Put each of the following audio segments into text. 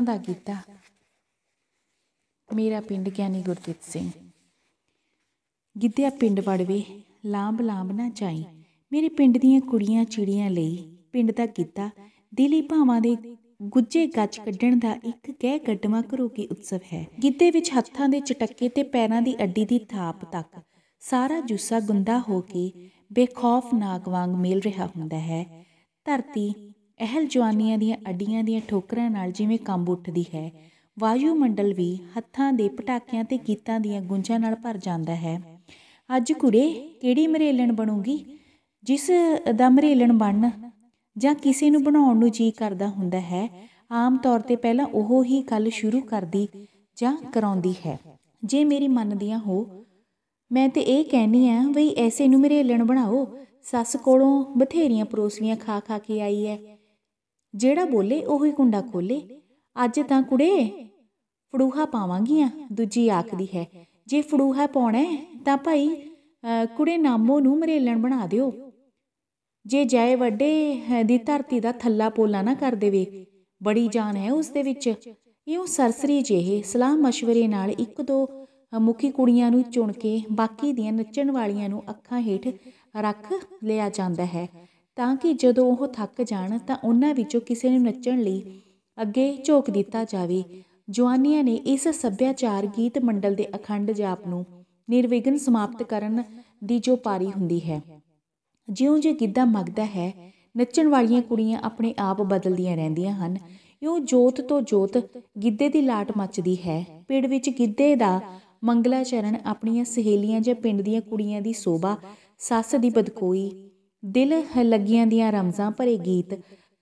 ਸਾਵਣਾ ਦਾ ਗੀਤਾ। ਮੇਰਾ ਪਿੰਡ ਗਿਆਨੀ ਗੁਰਦਿੱਤ ਸਿੰਘ। ਗਿੱਧਿਆ ਪਿੰਡ ਵੜਵੇ ਲਾਂਬ ਲਾਂਬ ਨਾ ਜਾਈ। ਮੇਰੇ ਪਿੰਡ ਦੀਆਂ ਕੁੜੀਆਂ ਚਿੜੀਆਂ ਲਈ ਪਿੰਡ ਦਾ ਗੀਤਾ, ਦਿਲੀ ਭਾਵਾਂ ਦੇ ਗੁੱਜੇ ਗੱਜ ਕੱਢਣ ਦਾ ਇੱਕ ਕਹਿ ਕੱਢਵਾ ਘਰੋਗੀ ਉਤਸਵ ਹੈ। ਗਿੱਧੇ ਵਿੱਚ ਹੱਥਾਂ ਦੇ ਚਟੱਕੇ ਤੇ ਪੈਰਾਂ ਦੀ ਅੱਡੀ ਦੀ ਥਾਪ ਤੱਕ ਸਾਰਾ ਜੁੱਸਾ ਗੁੰਦਾ ਹੋ ਕੇ ਬੇਖੌਫ ਨਾਗ ਵਾਂਗ ਮਿਲ ਰਿਹਾ ਹੁੰਦਾ ਹੈ। ਧਰਤੀ ਅਹਿਲ ਜਵਾਨੀਆਂ ਦੀਆਂ ਅੱਡੀਆਂ ਦੀਆਂ ਠੋਕਰਾਂ ਨਾਲ ਜਿਵੇਂ ਕੰਬ ਉੱਠਦੀ ਹੈ, ਵਾਯੂਮੰਡਲ ਵੀ ਹੱਥਾਂ ਦੇ ਪਟਾਕਿਆਂ ਤੇ ਗੀਤਾਂ ਦੀਆਂ ਗੁੰਜਾਂ ਨਾਲ ਭਰ ਜਾਂਦਾ ਹੈ। ਅੱਜ ਕੁੜੇ ਕਿਹੜੀ ਮਰੇਲਣ ਬਣੂਗੀ? ਜਿਸ ਦਾ ਮਰੇਲਣ ਬਣਨ ਜਾਂ ਕਿਸੇ ਨੂੰ ਬਣਾਉਣ ਨੂੰ ਜੀ ਕਰਦਾ ਹੁੰਦਾ ਹੈ, ਆਮ ਤੌਰ ਤੇ ਪਹਿਲਾਂ ਉਹ ਹੀ ਗੱਲ ਸ਼ੁਰੂ ਕਰਦੀ ਜਾਂ ਕਰਾਉਂਦੀ ਹੈ। ਜੇ ਮੇਰੀ ਮੰਨਦੀਆਂ ਹੋ, ਮੈਂ ਤੇ ਇਹ ਕਹਿਨੀ ਆ ਬਈ ਐਸੇ ਨੂੰ ਮਰੇਲਣ ਬਣਾਓ, ਸੱਸ ਕੋਲੋਂ ਬਥੇਰੀਆਂ ਪਰੋਸਲੀਆਂ ਖਾ ਖਾ ਕੇ ਆਈ ਹੈ ਜਿਹੜਾ ਬੋਲੇ, ਉਹੀ ਕੁੰਡਾ ਖੋਲੇ। ਅੱਜ ਤਾਂ ਕੁੜੇ, ਫੜੂਹਾ ਪਾਵਾਂਗੀਆਂ, ਦੂਜੀ ਆਖਦੀ ਹੈ, ਜੇ ਫੜੂਹਾ ਪਾਉਣਾ ਤਾਂ ਭਾਈ ਕੁੜੇ ਨਾਮੋ ਨੂੰ ਮਰੇਲਣ ਬਣਾ ਦਿਓ। ਜੇ ਜਾਏ ਵੱਡੇ ਦੀ ਧਰਤੀ ਦਾ ਥੱਲਾ ਪੋਲਾ ਨਾ ਕਰ ਦੇਵੇ, ਬੜੀ ਜਾਨ ਹੈ ਉਸ ਦੇ ਵਿੱਚ। ਇਉਂ ਸਰਸਰੀ ਜਿਹੇ ਸਲਾਹ مشਵਰੇ ਨਾਲ ਇੱਕ ਦੋ ਮੁਖੀ ਕੁੜੀਆਂ ਨੂੰ ਚੁਣ ਕੇ ਬਾਕੀ ਦੀਆਂ ਨੱਚਣ ਵਾਲੀਆਂ ਨੂੰ ਅੱਖਾਂ ਹੇਠ ਰੱਖ ਲਿਆ ਜਾਂਦਾ ਹੈ। ਤਾਂ ਕਿ ਜਦੋਂ ਉਹ ਥੱਕ ਜਾਣ ਤਾਂ ਉਹਨਾਂ ਵਿੱਚੋਂ ਕਿਸੇ ਨੂੰ ਨੱਚਣ ਲਈ ਅੱਗੇ ਝੋਕ ਦਿੱਤਾ ਜਾਵੇ। ਜਵਾਨੀਆਂ ਨੇ ਇਸ ਸੱਭਿਆਚਾਰ ਗੀਤ ਮੰਡਲ ਦੇ ਅਖੰਡ ਜਾਪ ਨੂੰ ਨਿਰਵਿਘਨ ਸਮਾਪਤ ਕਰਨ ਦੀ ਜੋ ਪਾਰੀ ਹੁੰਦੀ ਹੈ। ਜਿਉਂ ਜੇ ਗਿੱਧਾ ਮਗਦਾ ਹੈ, ਨੱਚਣ ਵਾਲੀਆਂ ਕੁੜੀਆਂ ਆਪਣੇ ਆਪ ਬਦਲਦੀਆਂ ਰਹਿੰਦੀਆਂ ਹਨ। ਇਉਂ ਜੋਤ ਤੋਂ ਜੋਤ ਗਿੱਧੇ ਦੀ ਲਾਟ ਮੱਚਦੀ ਹੈ। ਪਿੰਡ ਵਿੱਚ ਗਿੱਧੇ ਦਾ ਮੰਗਲਾਚਰਨ ਆਪਣੀਆਂ ਸਹੇਲੀਆਂ ਜਾਂ ਪਿੰਡ ਦੀਆਂ ਕੁੜੀਆਂ ਦੀ ਸੋਭਾ, ਸੱਸ ਦੀ ਬਦਕੋਈ ਦਿਲ ਲੱਗੀਆਂ ਦੀਆਂ ਰਮਜ਼ਾਂ ਭਰੇ ਗੀਤ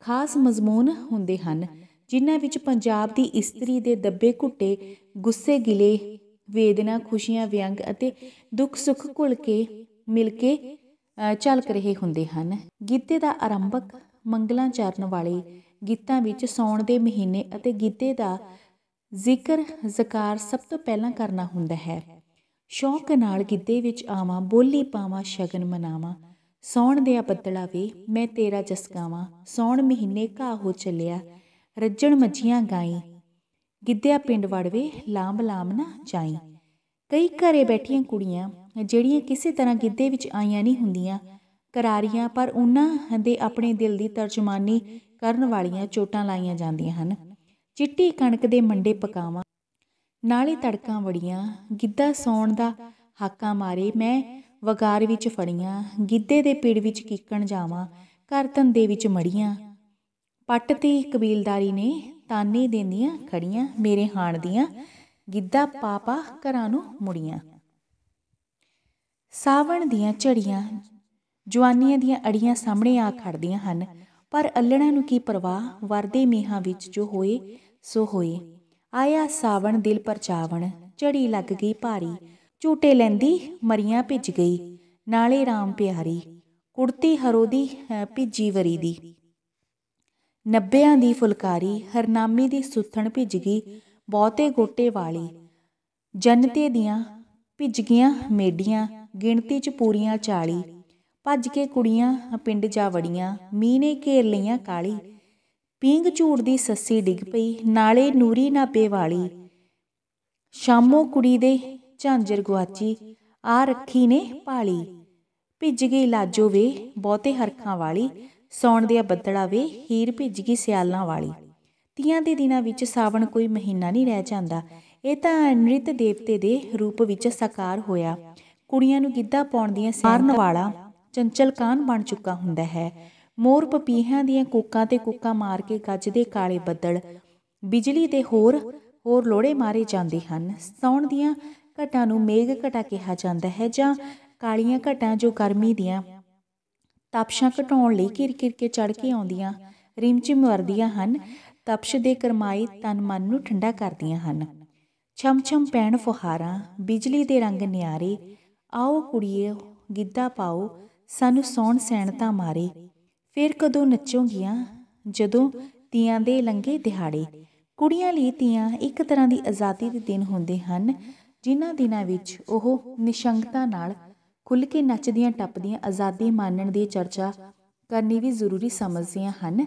ਖਾਸ ਮਜ਼ਮੂਨ ਹੁੰਦੇ ਹਨ, ਜਿਨ੍ਹਾਂ ਵਿੱਚ ਪੰਜਾਬ ਦੀ ਇਸਤਰੀ ਦੇ ਦੱਬੇ ਘੁੱਟੇ, ਗੁੱਸੇ ਗਿਲੇ, ਵੇਦਨਾ ਖੁਸ਼ੀਆਂ ਵਿਅੰਗ ਅਤੇ ਦੁੱਖ ਸੁੱਖ ਘੁਲ ਕੇ ਮਿਲ ਕੇ ਝਲਕ ਰਹੇ ਹੁੰਦੇ ਹਨ। ਗੀਤੇ ਦਾ ਆਰੰਭਕ ਮੰਗਲਾਂ ਚਰਨ ਵਾਲੇ ਗੀਤਾਂ ਵਿੱਚ ਸੌਣ ਦੇ ਮਹੀਨੇ ਅਤੇ ਗੀਤੇ ਦਾ ਜ਼ਿਕਰ, ਜ਼ਕਾਰ ਸਭ ਤੋਂ ਪਹਿਲਾਂ ਕਰਨਾ ਹੁੰਦਾ ਹੈ। ਸ਼ੌਕ ਨਾਲ ਗਿੱਧੇ ਵਿੱਚ ਆਵਾਂ, ਬੋਲੀ ਪਾਵਾਂ, ਸ਼ਗਨ ਮਨਾਵਾਂ। ਸੌਣ ਦੇ ਬੱਦਲਾ ਵੇ, ਮੈਂ ਤੇਰਾ ਜਸਕਾਵਾਂ ਸੌਣ ਮਹੀਨੇ ਘਾਹ ਹੋ ਚੱਲਿਆ, ਰੱਜਣ ਮੱਝੀਆਂ ਗਾਈ। ਗਿੱਧਿਆ ਪਿੰਡ ਵੜਵੇ ਲਾਂਬ ਲਾਂਬ ਨਾ ਜਾਈ। ਕਈ ਘਰੇ ਬੈਠੀਆਂ ਕੁੜੀਆਂ, ਜਿਹੜੀਆਂ ਕਿਸੇ ਤਰ੍ਹਾਂ ਗਿੱਧੇ ਵਿੱਚ ਆਈਆਂ ਨਹੀਂ ਹੁੰਦੀਆਂ, ਕਰਾਰੀਆਂ, ਪਰ ਉਹਨਾਂ ਦੇ ਆਪਣੇ ਦਿਲ ਦੀ ਤਰਜਮਾਨੀ ਕਰਨ ਵਾਲੀਆਂ ਚੋਟਾਂ ਲਾਈਆਂ ਜਾਂਦੀਆਂ ਹਨ। ਚਿੱਟੀ ਕਣਕ ਦੇ ਮੰਡੇ ਪਕਾਵਾਂ, ਨਾਲੇ ਤੜਕਾਂ ਵੜੀਆਂ, ਗਿੱਧਾ ਸੌਣ ਦਾ ਹਾਕਾਂ ਮਾਰੇ, ਮੈਂ ਵਗਾਰ ਵਿੱਚ ਫੜੀਆਂ, ਗਿੱਧੇ ਦੇ ਪਿੜ ਵਿੱਚ ਕੀਕਣ ਜਾਵਾਂ, ਘਰ ਧੰਦੇ ਵਿੱਚ ਮੜੀਆਂ। ਪੱਟ ਤੇ ਕਬੀਲਦਾਰੀ ਨੇ ਤਾਨੇ ਦੇਂਦੀਆਂ ਖੜੀਆਂ, ਮੇਰੇ ਹਾਣ ਦੀਆਂ, ਗਿੱਧਾ ਪਾਪਾ ਘਰਾਂ ਨੂੰ ਮੁੜੀਆਂ। ਸਾਵਣ ਦੀਆਂ ਝੜੀਆਂ, ਜਵਾਨੀਆਂ ਦੀਆਂ ਅੜੀਆਂ ਸਾਹਮਣੇ ਆ ਖੜਦੀਆਂ ਹਨ, ਪਰ ਅੱਲਣਾ ਨੂੰ ਕੀ ਪਰਵਾਹ, ਵਰਦੇ ਮੀਹਾਂ ਵਿੱਚ ਜੋ ਹੋਏ, ਸੋ ਹੋਏ। ਆਇਆ ਸਾਵਣ ਦਿਲ ਪਰਚਾਵਣ, ਝੜੀ ਲੱਗ ਗਈ ਭਾਰੀ ਝੂਟੇ ਲੈਂਦੀ ਮਰੀਆਂ ਭਿੱਜ ਗਈ। ਨਾਲੇ RAM ਪਿਆਰੀ, ਕੁੜਤੀ ਹਰੋਦੀ ਭਿੱਜੀ ਵਰੀ ਦੀ। ਨੱਬਿਆਂ ਦੀ ਫੁਲਕਾਰੀ ਹਰਨਾਮੀ ਦੀ ਸੁੱਥਣ ਭਿੱਜ ਗਈ। ਬਹੁਤੇ ਗੋਟੇ ਵਾਲੀ ਜਨਤੇ ਦੀਆਂ ਭਿੱਜ ਗਈਆਂ ਮੇਡੀਆਂ, ਗਿਣਤੀ 'ਚ ਪੂਰੀਆਂ 40 ਭੱਜ ਕੇ ਕੁੜੀਆਂ ਪਿੰਡ ਜਾ ਵੜੀਆਂ, ਮੀਂਹ ਨੇ ਘੇਰ ਲਈਆਂ ਕਾਲੀ। ਪੀਂਗ ਝੂੜ ਦੀ ਸੱਸੀ ਡਿੱਗ ਪਈ, ਨਾਲੇ ਨੂਰੀ ਨਾਪੇ ਵਾਲੀ ਸ਼ਾਮੋ ਕੁੜੀ ਦੇ ਝਾਂਜਰ ਗੁਆਚੀ ਆ ਰੱਖੀ ਨੇ ਪਾਲੀ। ਭਿੱਜ ਗਈ ਲਾਜੋ ਵੇ, ਬਹੁਤੇ ਹਰਖਾਂ ਵਾਲੀ। ਸੌਣ ਦੇ ਬੱਦਲਾ ਵੇ, ਹੀਰ ਭਿੱਜ ਗਈ ਸਿਆਲਾਂ ਵਾਲੀ। ਤੀਆਂ ਦੇ ਦਿਨਾਂ ਵਿੱਚ ਸਾਵਣ ਕੋਈ ਮਹੀਨਾ ਨਹੀਂ ਰਹਿ ਜਾਂਦਾ। ਇਹ ਤਾਂ ਨ੍ਰਿਤ ਦੇਵਤੇ ਦੇ ਰੂਪ ਵਿੱਚ ਸਾਕਾਰ ਹੋਇਆ। ਕੁੜੀਆਂ ਨੂੰ ਗਿੱਧਾ ਪਾਉਣ ਦੀਆਂ ਸਾਰਨ ਵਾਲਾ ਚੰਚਲ ਕਾਨ ਬਣ ਚੁੱਕਾ ਹੁੰਦਾ ਹੈ। ਮੋਰ ਪਪੀਹਾਂ ਦੀਆਂ ਕੁੱਕਾਂ ਤੇ ਕੁੱਕਾਂ ਮਾਰ ਕੇ ਗੱਜਦੇ ਕਾਲੇ ਬੱਦਲ। ਬਿਜਲੀ ਦੇ ਹੋਰ ਹੋਰ ਲੋੜੇ ਮਾਰੇ ਜਾਂਦੇ ਹਨ। ਸੌਣ ਦੀਆਂ ਘਟਾਂ ਨੂੰ ਮੇਘ ਘਟਾ ਕਿਹਾ ਜਾਂਦਾ ਹੈ ਜਾਂ ਕਾਲੀਆਂ ਘਟਾਂ ਜੋ ਗਰਮੀ ਦੀਆਂ ਤਪਸ਼ਾਂ ਘਟਾਉਣ ਲਈ ਕਿਰ ਕਿਰ ਕੇ ਚੜ ਕੇ ਆਉਂਦੀਆਂ ਰਿਮਚਿਮ ਵਰਦੀਆਂ ਹਨ, ਤਪਸ਼ ਦੇ ਕਰਮਾਈ ਤਨ ਮਨ ਨੂੰ ਠੰਡਾ ਕਰਦੀਆਂ ਹਨ। ਛਮ ਛਮ ਪੈਣ ਫੁਹਾਰਾਂ, ਬਿਜਲੀ ਦੇ ਰੰਗ ਨਿਆਰੇ, ਆਓ ਕੁੜੀਏ, ਗਿੱਧਾ ਪਾਓ, ਸਾਨੂੰ ਸੌਣ ਸੈਣਤਾ ਮਾਰੇ। ਫਿਰ ਕਦੋਂ ਨੱਚੋਗੀਆਂ? ਜਦੋਂ ਤੀਆਂ ਦੇ ਲੰਗੇ ਦਿਹਾੜੇ। ਕੁੜੀਆਂ ਲਈ ਤੀਆਂ ਇੱਕ ਤਰ੍ਹਾਂ ਦੀ ਆਜ਼ਾਦੀ ਦੇ ਦਿਨ ਹੁੰਦੇ ਹਨ। ਜਿਨ੍ਹਾਂ ਦਿਨਾਂ ਵਿੱਚ ਉਹ ਨਿਸ਼ੰਗਤਾ ਨਾਲ ਖੁੱਲ੍ਹ ਕੇ ਨੱਚਦੀਆਂ ਟੱਪਦੀਆਂ ਆਜ਼ਾਦੀ ਮਾਨਣ ਦੀ ਚਰਚਾ ਕਰਨੀ ਵੀ ਜ਼ਰੂਰੀ ਸਮਝਦੀਆਂ ਹਨ,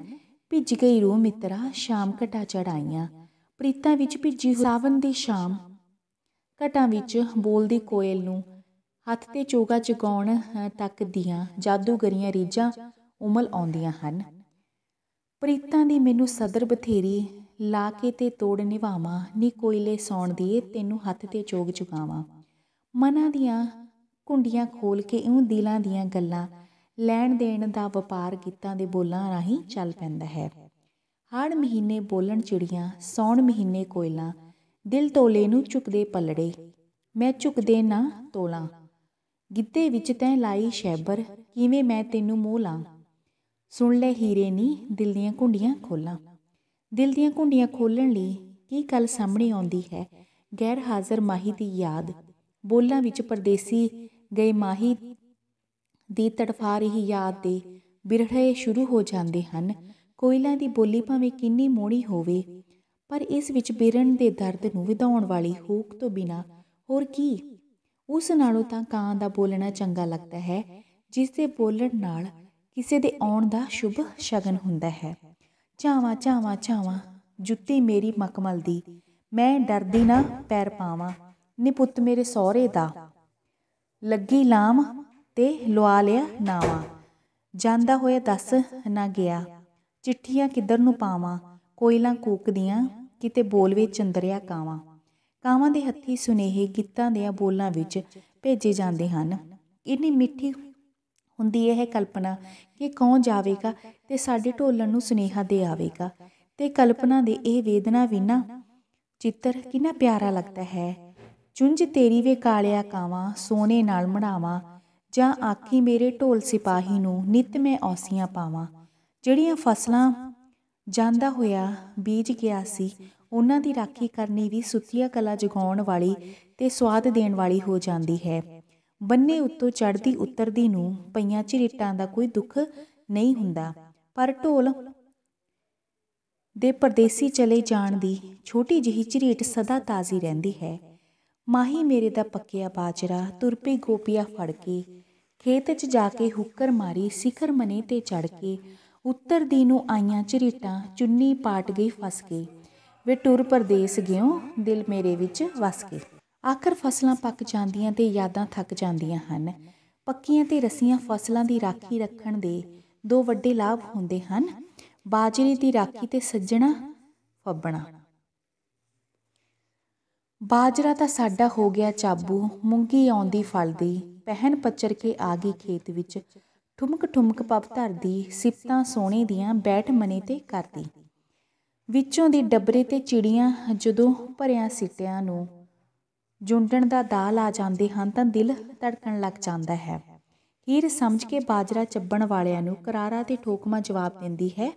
ਭਿੱਜ ਗਈ ਰੂਹ ਮਿੱਤਰਾ ਸ਼ਾਮ ਘਟਾ ਚੜਾਈਆਂ ਪ੍ਰੀਤਾਂ ਵਿੱਚ ਭਿੱਜੀ ਸਾਵਨ ਦੀ ਸ਼ਾਮ, ਘਟਾਂ ਵਿੱਚ ਬੋਲਦੀ ਕੋਇਲ ਨੂੰ ਹੱਥ ਤੇ ਚੋਗਾ ਚਗਾਉਣ ਤੱਕ ਦੀਆਂ ਜਾਦੂਗਰੀਆਂ ਰੀਝਾਂ ਉਮਲ ਆਉਂਦੀਆਂ ਹਨ। ਪ੍ਰੀਤਾਂ ਦੀ ਮੈਨੂੰ ਸਦਰ ਬਥੇਰੀ ਲਾ ਕੇ ਤੇ ਤੋੜ ਨਿਭਾਵਾਂ, ਨੀ ਕੋਇਲੇ ਸੌਣ ਦੀਏ, ਤੈਨੂੰ ਹੱਥ ਤੇ ਚੋਗ ਚੁਕਾਵਾਂ। ਮਨਾਂ ਦੀਆਂ ਕੁੰਡੀਆਂ ਖੋਲ ਕੇ ਇਉਂ ਦਿਲਾਂ ਦੀਆਂ ਗੱਲਾਂ, ਲੈਣ ਦੇਣ ਦਾ ਵਪਾਰ ਗੀਤਾਂ ਦੇ ਬੋਲਾਂ ਰਾਹੀਂ ਚੱਲ ਪੈਂਦਾ ਹੈ। ਹਾੜ ਮਹੀਨੇ ਬੋਲਣ ਚਿੜੀਆਂ, ਸੌਣ ਮਹੀਨੇ ਕੋਇਲਾਂ, ਦਿਲ ਤੋਲੇ ਨੂੰ ਝੁਕਦੇ ਪਲੜੇ, ਮੈਂ ਝੁਕਦੇ ਨਾ ਤੋਲਾਂ। ਗਿੱਧੇ ਵਿੱਚ ਤੈਂ ਲਾਈ ਸ਼ੈਬਰ, ਕਿਵੇਂ ਮੈਂ ਤੈਨੂੰ ਮੋਹ ਲਾਂ ਸੁਣ ਲੈ ਹੀਰੇ ਨੀ, ਦਿਲ ਦੀਆਂ ਕੁੰਡੀਆਂ ਖੋਲਾਂ। ਦਿਲ ਦੀਆਂ ਕੁੰਡੀਆਂ ਖੋਲਣ ਲਈ ਕੀ ਗੱਲ ਸਾਹਮਣੇ ਆਉਂਦੀ ਹੈ? ਗੈਰ ਹਾਜ਼ਰ ਮਾਹੀ ਦੀ ਯਾਦ। ਬੋਲਾਂ ਵਿੱਚ ਪਰਦੇਸੀ ਗਏ ਮਾਹੀ ਦੀ ਤੜਫਾ ਰਹੀ ਯਾਦ ਦੇ ਬਿਰਹੜੇ ਸ਼ੁਰੂ ਹੋ ਜਾਂਦੇ ਹਨ। ਕੋਇਲਾਂ ਦੀ ਬੋਲੀ ਭਾਵੇਂ ਕਿੰਨੀ ਮੋੜੀ ਹੋਵੇ, ਪਰ ਇਸ ਵਿੱਚ ਬਿਰਨ ਦੇ ਦਰਦ ਨੂੰ ਵਧਾਉਣ ਵਾਲੀ ਹੂਕ ਤੋਂ ਬਿਨਾ ਹੋਰ ਕੀ? ਉਸ ਨਾਲੋਂ ਤਾਂ ਕਾਂ ਦਾ ਬੋਲਣਾ ਚੰਗਾ ਲੱਗਦਾ ਹੈ, ਜਿਸ ਦੇ ਬੋਲਣ ਨਾਲ ਕਿਸੇ ਦੇ ਆਉਣ ਦਾ ਸ਼ੁਭ ਸ਼ਗਨ ਹੁੰਦਾ ਹੈ। ਝਾਵਾਂ ਝਾਵਾਂ ਝਾਵਾਂ ਜੁੱਤੀ ਮੇਰੀ ਮਕਮਲ ਦੀ। ਮੈਂ ਡਰਦੀ ਨਾ ਪੈਰ ਪਾਵਾਂ, ਨੀ ਪੁੱਤ ਮੇਰੇ ਸਹੁਰੇ ਦਾ। ਲੱਗੀ ਲਾਮ ਤੇ ਲਵਾ ਲਿਆ ਨਾਵਾ। ਜਾਂਦਾ ਹੋਇਆ ਦੱਸ ਨਾ ਗਿਆ, ਚਿੱਠੀਆਂ ਕਿੱਧਰ ਨੂੰ ਪਾਵਾਂ, ਕੋਇਲਾਂ ਕੂਕਦੀਆਂ, ਕਿਤੇ ਬੋਲਵੇ ਚੰਦਰਿਆ ਕਾਵਾਂ। ਕਾਵਾਂ ਦੇ ਹੱਥੀ ਸੁਨੇਹੇ, ਗੀਤਾਂ ਦੀਆਂ ਬੋਲਾਂ ਵਿੱਚ ਭੇਜੇ ਜਾਂਦੇ ਹਨ। ਇੰਨੀ ਮਿੱਠੀ ਹੁੰਦੀ ਇਹ ਕਲਪਨਾ ਕਿ ਕੌਣ ਜਾਵੇਗਾ ਤੇ ਸਾਡੇ ਢੋਲਣ ਨੂੰ ਸੁਨੇਹਾ ਦੇ ਆਵੇਗਾ। ਤੇ ਕਲਪਨਾ ਦੇ ਇਹ ਵੇਦਨਾ ਵਿਨਾ ਚਿੱਤਰ ਕਿੰਨਾ ਪਿਆਰਾ ਲੱਗਦਾ ਹੈ। ਚੁੰਝ ਤੇਰੀ ਵੇ ਕਾਲਿਆ ਕਾਵਾਂ, ਸੋਨੇ ਨਾਲ ਮੜਾਵਾਂ, ਜਾਂ ਆਖੀ ਮੇਰੇ ਢੋਲ ਸਿਪਾਹੀ ਨੂੰ ਨਿਤ ਮੈਂ ਔਸੀਆਂ ਪਾਵਾਂ। ਜਿਹੜੀਆਂ ਫਸਲਾਂ ਜਾਂਦਾ ਹੋਇਆ ਬੀਜ ਗਿਆ ਸੀ, ਉਹਨਾਂ ਦੀ ਰਾਖੀ ਕਰਨੀ ਵੀ ਸੁੱਤੀਆ ਕਲਾ ਜਗਾਉਣ ਵਾਲੀ ਤੇ ਸਵਾਦ ਦੇਣ ਵਾਲੀ ਹੋ ਜਾਂਦੀ ਹੈ। ਬੰਨੇ ਉੱਤੋਂ ਚੜਦੀ ਉਤਰਦੀ ਨੂੰ ਪਈਆਂ ਝਰੀਟਾਂ ਦਾ ਕੋਈ ਦੁੱਖ ਨਹੀਂ ਹੁੰਦਾ, ਪਰ ਢੋਲ ਦੇ ਪਰਦੇਸੀ ਚਲੇ ਜਾਣ ਦੀ ਛੋਟੀ ਜਿਹੀ ਝਰੀਟ ਸਦਾ ਤਾਜ਼ੀ ਰਹਿੰਦੀ ਹੈ। ਮਾਹੀ ਮੇਰੇ ਦਾ ਪੱਕਿਆ ਬਾਜਰਾ ਤੁਰਪੀ ਗੋਪੀਆ ਫੜ ਕੇ, ਖੇਤ 'ਚ ਜਾ ਕੇ ਹੁੱਕਰ ਮਾਰੀ ਸਿਖਰ ਮਨੇ ਤੇ ਚੜ ਕੇ ਉੱਤਰ ਦੀ ਨੂੰ ਆਈਆਂ ਝਰੀਟਾਂ ਚੁੰਨੀ ਪਾਟ ਗਈ ਫਸ ਕੇ, ਵੇ ਟੁਰ ਪਰਦੇਸ ਗਿਓ ਦਿਲ ਮੇਰੇ ਵਿੱਚ ਵਸ ਕੇ। ਆਖਰ ਫਸਲਾਂ ਪੱਕ ਜਾਂਦੀਆਂ ਤੇ ਯਾਦਾਂ ਥੱਕ ਜਾਂਦੀਆਂ ਹਨ। ਪੱਕੀਆਂ ਤੇ ਰਸੀਆਂ ਫਸਲਾਂ ਦੀ ਰਾਖੀ ਰੱਖਣ ਦੇ ਦੋ ਵੱਡੇ ਲਾਭ ਹੁੰਦੇ ਹਨ। ਬਾਜਰੇ ਦੀ ਰਾਖੀ ਤੇ ਸੱਜਣਾ ਫੱਬਣਾ। ਬਾਜਰਾ ਤਾਂ ਸਾਡਾ ਹੋ ਗਿਆ ਚਾਬੂ, ਮੂੰਗੀ ਆਉਂਦੀ ਫਲਦੀ ਪਹਿਨ ਪੱਚਰ ਕੇ ਆ ਗਈ ਖੇਤ ਵਿੱਚ। ਠੁਮਕ ਠੁਮਕ ਪੱਪ ਧਰਦੀ ਸਿਫਤਾਂ ਸੋਹਣੇ ਦੀਆਂ ਬੈਠ ਮਨੇ ਤੇ ਕਰਦੀ। ਵਿੱਚੋਂ ਦੀ ਡੱਬਰੇ ਤੇ ਚਿੜੀਆਂ ਜਦੋਂ ਭਰਿਆ ਸਿੱਟਿਆਂ ਨੂੰ ਜੁੰਡਣ ਦਾ ਦਾਲ ਆ ਜਾਂਦੇ ਹਨ ਤਾਂ ਦਿਲ ਧੜਕਣ ਲੱਗ ਜਾਂਦਾ ਹੈ। ਹੀਰ ਸਮਝ ਕੇ ਬਾਜਰਾ ਚੱਬਣ ਵਾਲਿਆਂ ਨੂੰ ਕਰਾਰਾ ਤੇ ਠੋਕਮਾ ਜਵਾਬ ਦਿੰਦੀ ਹੈ,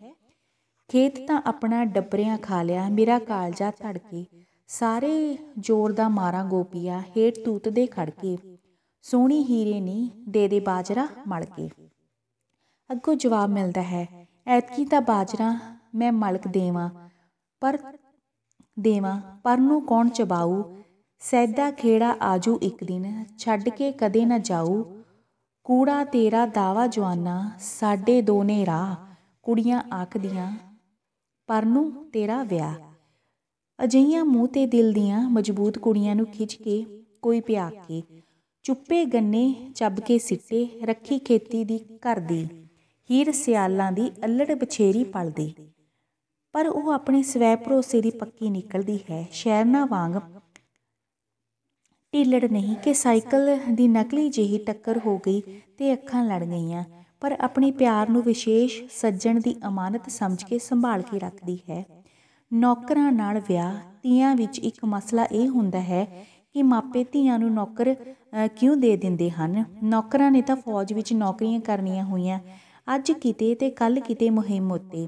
ਖੇਤ ਤਾਂ ਆਪਣਾ ਡੱਬਰਿਆਂ ਖਾ ਲਿਆ, ਮੇਰਾ ਕਾਲਜਾ ਧੜਕੇ, ਸਾਰੇ ਜ਼ੋਰ ਦਾ ਮਾਰਾ ਗੋਪੀਆ, ਹੇਠ ਤੂਤ ਦੇ ਖੜਕੇ, ਸੋਹਣੀ ਹੀਰੇ ਨੀ, ਦੇ ਦੇ ਬਾਜਰਾ ਮਲ ਕੇ ਅੱਗੋਂ ਜਵਾਬ ਮਿਲਦਾ ਹੈ, ਐਤਕੀ ਤਾਂ ਬਾਜਰਾ ਮੈਂ ਮਲਕ ਦੇਵਾਂ, ਪਰ ਦੇਵਾਂ, ਪਰ ਨੂੰ ਕੌਣ ਚਬਾਊ? ਸੈਦਾ ਖੇੜਾ ਆਜੂ ਇੱਕ ਦਿਨ, ਛੱਡ ਕੇ ਕਦੇ ਨਾ ਜਾਊ। ਕੂੜਾ ਤੇਰਾ ਦਾਵਾ ਜਵਾਨਾ, ਸਾਡੇ ਦੋਨੇ ਰਾਹ। ਕੁੜੀਆਂ ਆਖਦੀਆਂ, ਪਰ ਨੂੰ ਤੇਰਾ ਵਿਆਹ। ਅਜਈਆਂ ਮੂੰਹ ਤੇ ਦਿਲ ਦੀਆਂ ਮਜ਼ਬੂਤ ਕੁੜੀਆਂ ਨੂੰ ਖਿੱਚ ਕੇ ਕੋਈ ਪਿਆ ਕੇ, ਚੁੱਪੇ ਗੰਨੇ ਚੱਬ ਕੇ ਸਿੱਟੇ, ਰੱਖੀ ਖੇਤੀ ਦੀ ਘਰ ਦੀ, ਹੀਰ ਸਿਆਲਾਂ ਦੀ ਅਲੜ ਬਛੇਰੀ ਪਲਦੀ। ਪਰ ਉਹ ਆਪਣੇ ਸਵੈ ਭਰੋਸੇ ਦੀ ਪੱਕੀ ਨਿਕਲਦੀ ਹੈ ਸ਼ਹਿਰਨਾ ਵਾਂਗ ਢਿੱਲੜ ਨਹੀਂ ਕਿ ਸਾਈਕਲ ਦੀ ਨਕਲੀ ਜਿਹੀ ਟੱਕਰ ਹੋ ਗਈ ਤੇ ਅੱਖਾਂ ਲੜ ਗਈਆਂ, ਪਰ ਆਪਣੇ ਪਿਆਰ ਨੂੰ ਵਿਸ਼ੇਸ਼ ਸੱਜਣ ਦੀ ਅਮਾਨਤ ਸਮਝ ਕੇ ਸੰਭਾਲ ਕੇ ਰੱਖਦੀ ਹੈ। ਨੌਕਰਾਂ ਨਾਲ ਵਿਆਹ, ਧੀਆਂ ਵਿੱਚ ਇੱਕ ਮਸਲਾ ਇਹ ਹੁੰਦਾ ਹੈ ਕਿ ਮਾਪੇ ਧੀਆਂ ਨੂੰ ਨੌਕਰ ਕਿਉਂ ਦੇ ਦਿੰਦੇ ਹਨ? ਨੌਕਰਾਂ ਨੇ ਤਾਂ ਫੌਜ ਵਿੱਚ ਨੌਕਰੀਆਂ ਕਰਨੀਆਂ ਹੋਈਆਂ, ਅੱਜ ਕਿਤੇ ਤੇ ਕੱਲ ਕਿਤੇ ਮੁਹਿੰਮ ਉੱਤੇ।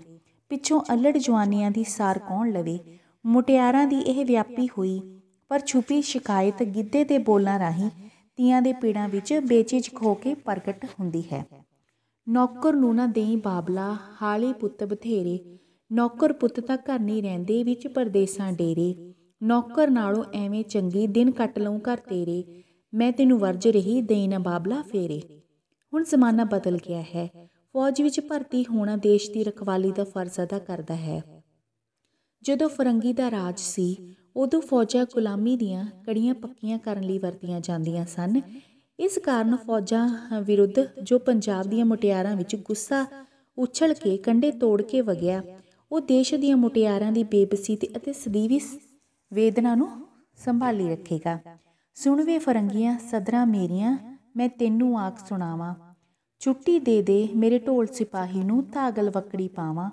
ਪਿੱਛੋਂ ਅਲੜ ਜਵਾਨੀਆਂ ਦੀ ਸਾਰ ਕੌਣ ਲਵੇ? ਮੁਟਿਆਰਾਂ ਦੀ ਇਹ ਵਿਆਪੀ ਹੋਈ ਪਰ ਛੁਪੀ ਸ਼ਿਕਾਇਤ ਗਿੱਧੇ ਦੇ ਬੋਲਾਂ ਰਾਹੀਂ ਤੀਆਂ ਦੇ ਪੀੜਾਂ ਵਿੱਚ ਬੇਚਿਜ ਖੋ ਕੇ ਪ੍ਰਗਟ ਹੁੰਦੀ ਹੈ। ਨੌਕਰ ਨੂੰ ਨਾ ਦੇਈ ਬਾਬਲਾ, ਹਾਲੇ ਪੁੱਤ ਬਥੇਰੇ। ਨੌਕਰ ਪੁੱਤ ਤਾਂ ਘਰ ਨਹੀਂ ਰਹਿੰਦੇ, ਵਿੱਚ ਪਰਦੇਸਾਂ ਡੇਰੇ। ਨੌਕਰ ਨਾਲੋਂ ਐਵੇਂ ਚੰਗੀ ਦਿਨ ਕੱਟ ਲਊ ਘਰ ਤੇਰੇ। ਮੈਂ ਤੈਨੂੰ ਵਰਜ ਰਹੀ, ਦੇਈ ਨਾ ਬਾਬਲਾ ਫੇਰੇ। ਹੁਣ ਜ਼ਮਾਨਾ ਬਦਲ ਗਿਆ ਹੈ। ਫੌਜ ਵਿੱਚ ਭਰਤੀ ਹੋਣਾ ਦੇਸ਼ ਦੀ ਰਖਵਾਲੀ ਦਾ ਫਰਜ਼ ਅਦਾ ਕਰਦਾ ਹੈ। ਜਦੋਂ ਫਰੰਗੀ ਦਾ ਰਾਜ ਸੀ ਉਦੋਂ ਫੌਜਾਂ ਗੁਲਾਮੀ ਦੀਆਂ ਕੜੀਆਂ ਪੱਕੀਆਂ ਕਰਨ ਲਈ ਵਰਤੀਆਂ ਜਾਂਦੀਆਂ ਸਨ। ਇਸ ਕਾਰਨ ਫੌਜਾਂ ਵਿਰੁੱਧ ਜੋ ਪੰਜਾਬ ਦੀਆਂ ਮੁਟਿਆਰਾਂ ਵਿੱਚ ਗੁੱਸਾ ਉਛਲ ਕੇ ਕੰਡੇ ਤੋੜ ਕੇ ਵਗਿਆ, ਉਹ ਦੇਸ਼ ਦੀਆਂ ਮੁਟਿਆਰਾਂ ਦੀ ਬੇਬਸੀ ਅਤੇ ਸਦੀਵੀ ਵੇਦਨਾ ਨੂੰ ਸੰਭਾਲੀ ਰੱਖੇਗਾ। ਸੁਣ ਵੇ ਫਰੰਗੀਆਂ, ਸਦਰਾਂ ਮੇਰੀਆਂ, ਮੈਂ ਤੈਨੂੰ ਆਖ ਸੁਣਾਵਾਂ। ਛੁੱਟੀ ਦੇ ਦੇ ਮੇਰੇ ਢੋਲ ਸਿਪਾਹੀ ਨੂੰ ਧਾਗਲ ਵਕੜੀ ਪਾਵਾਂ।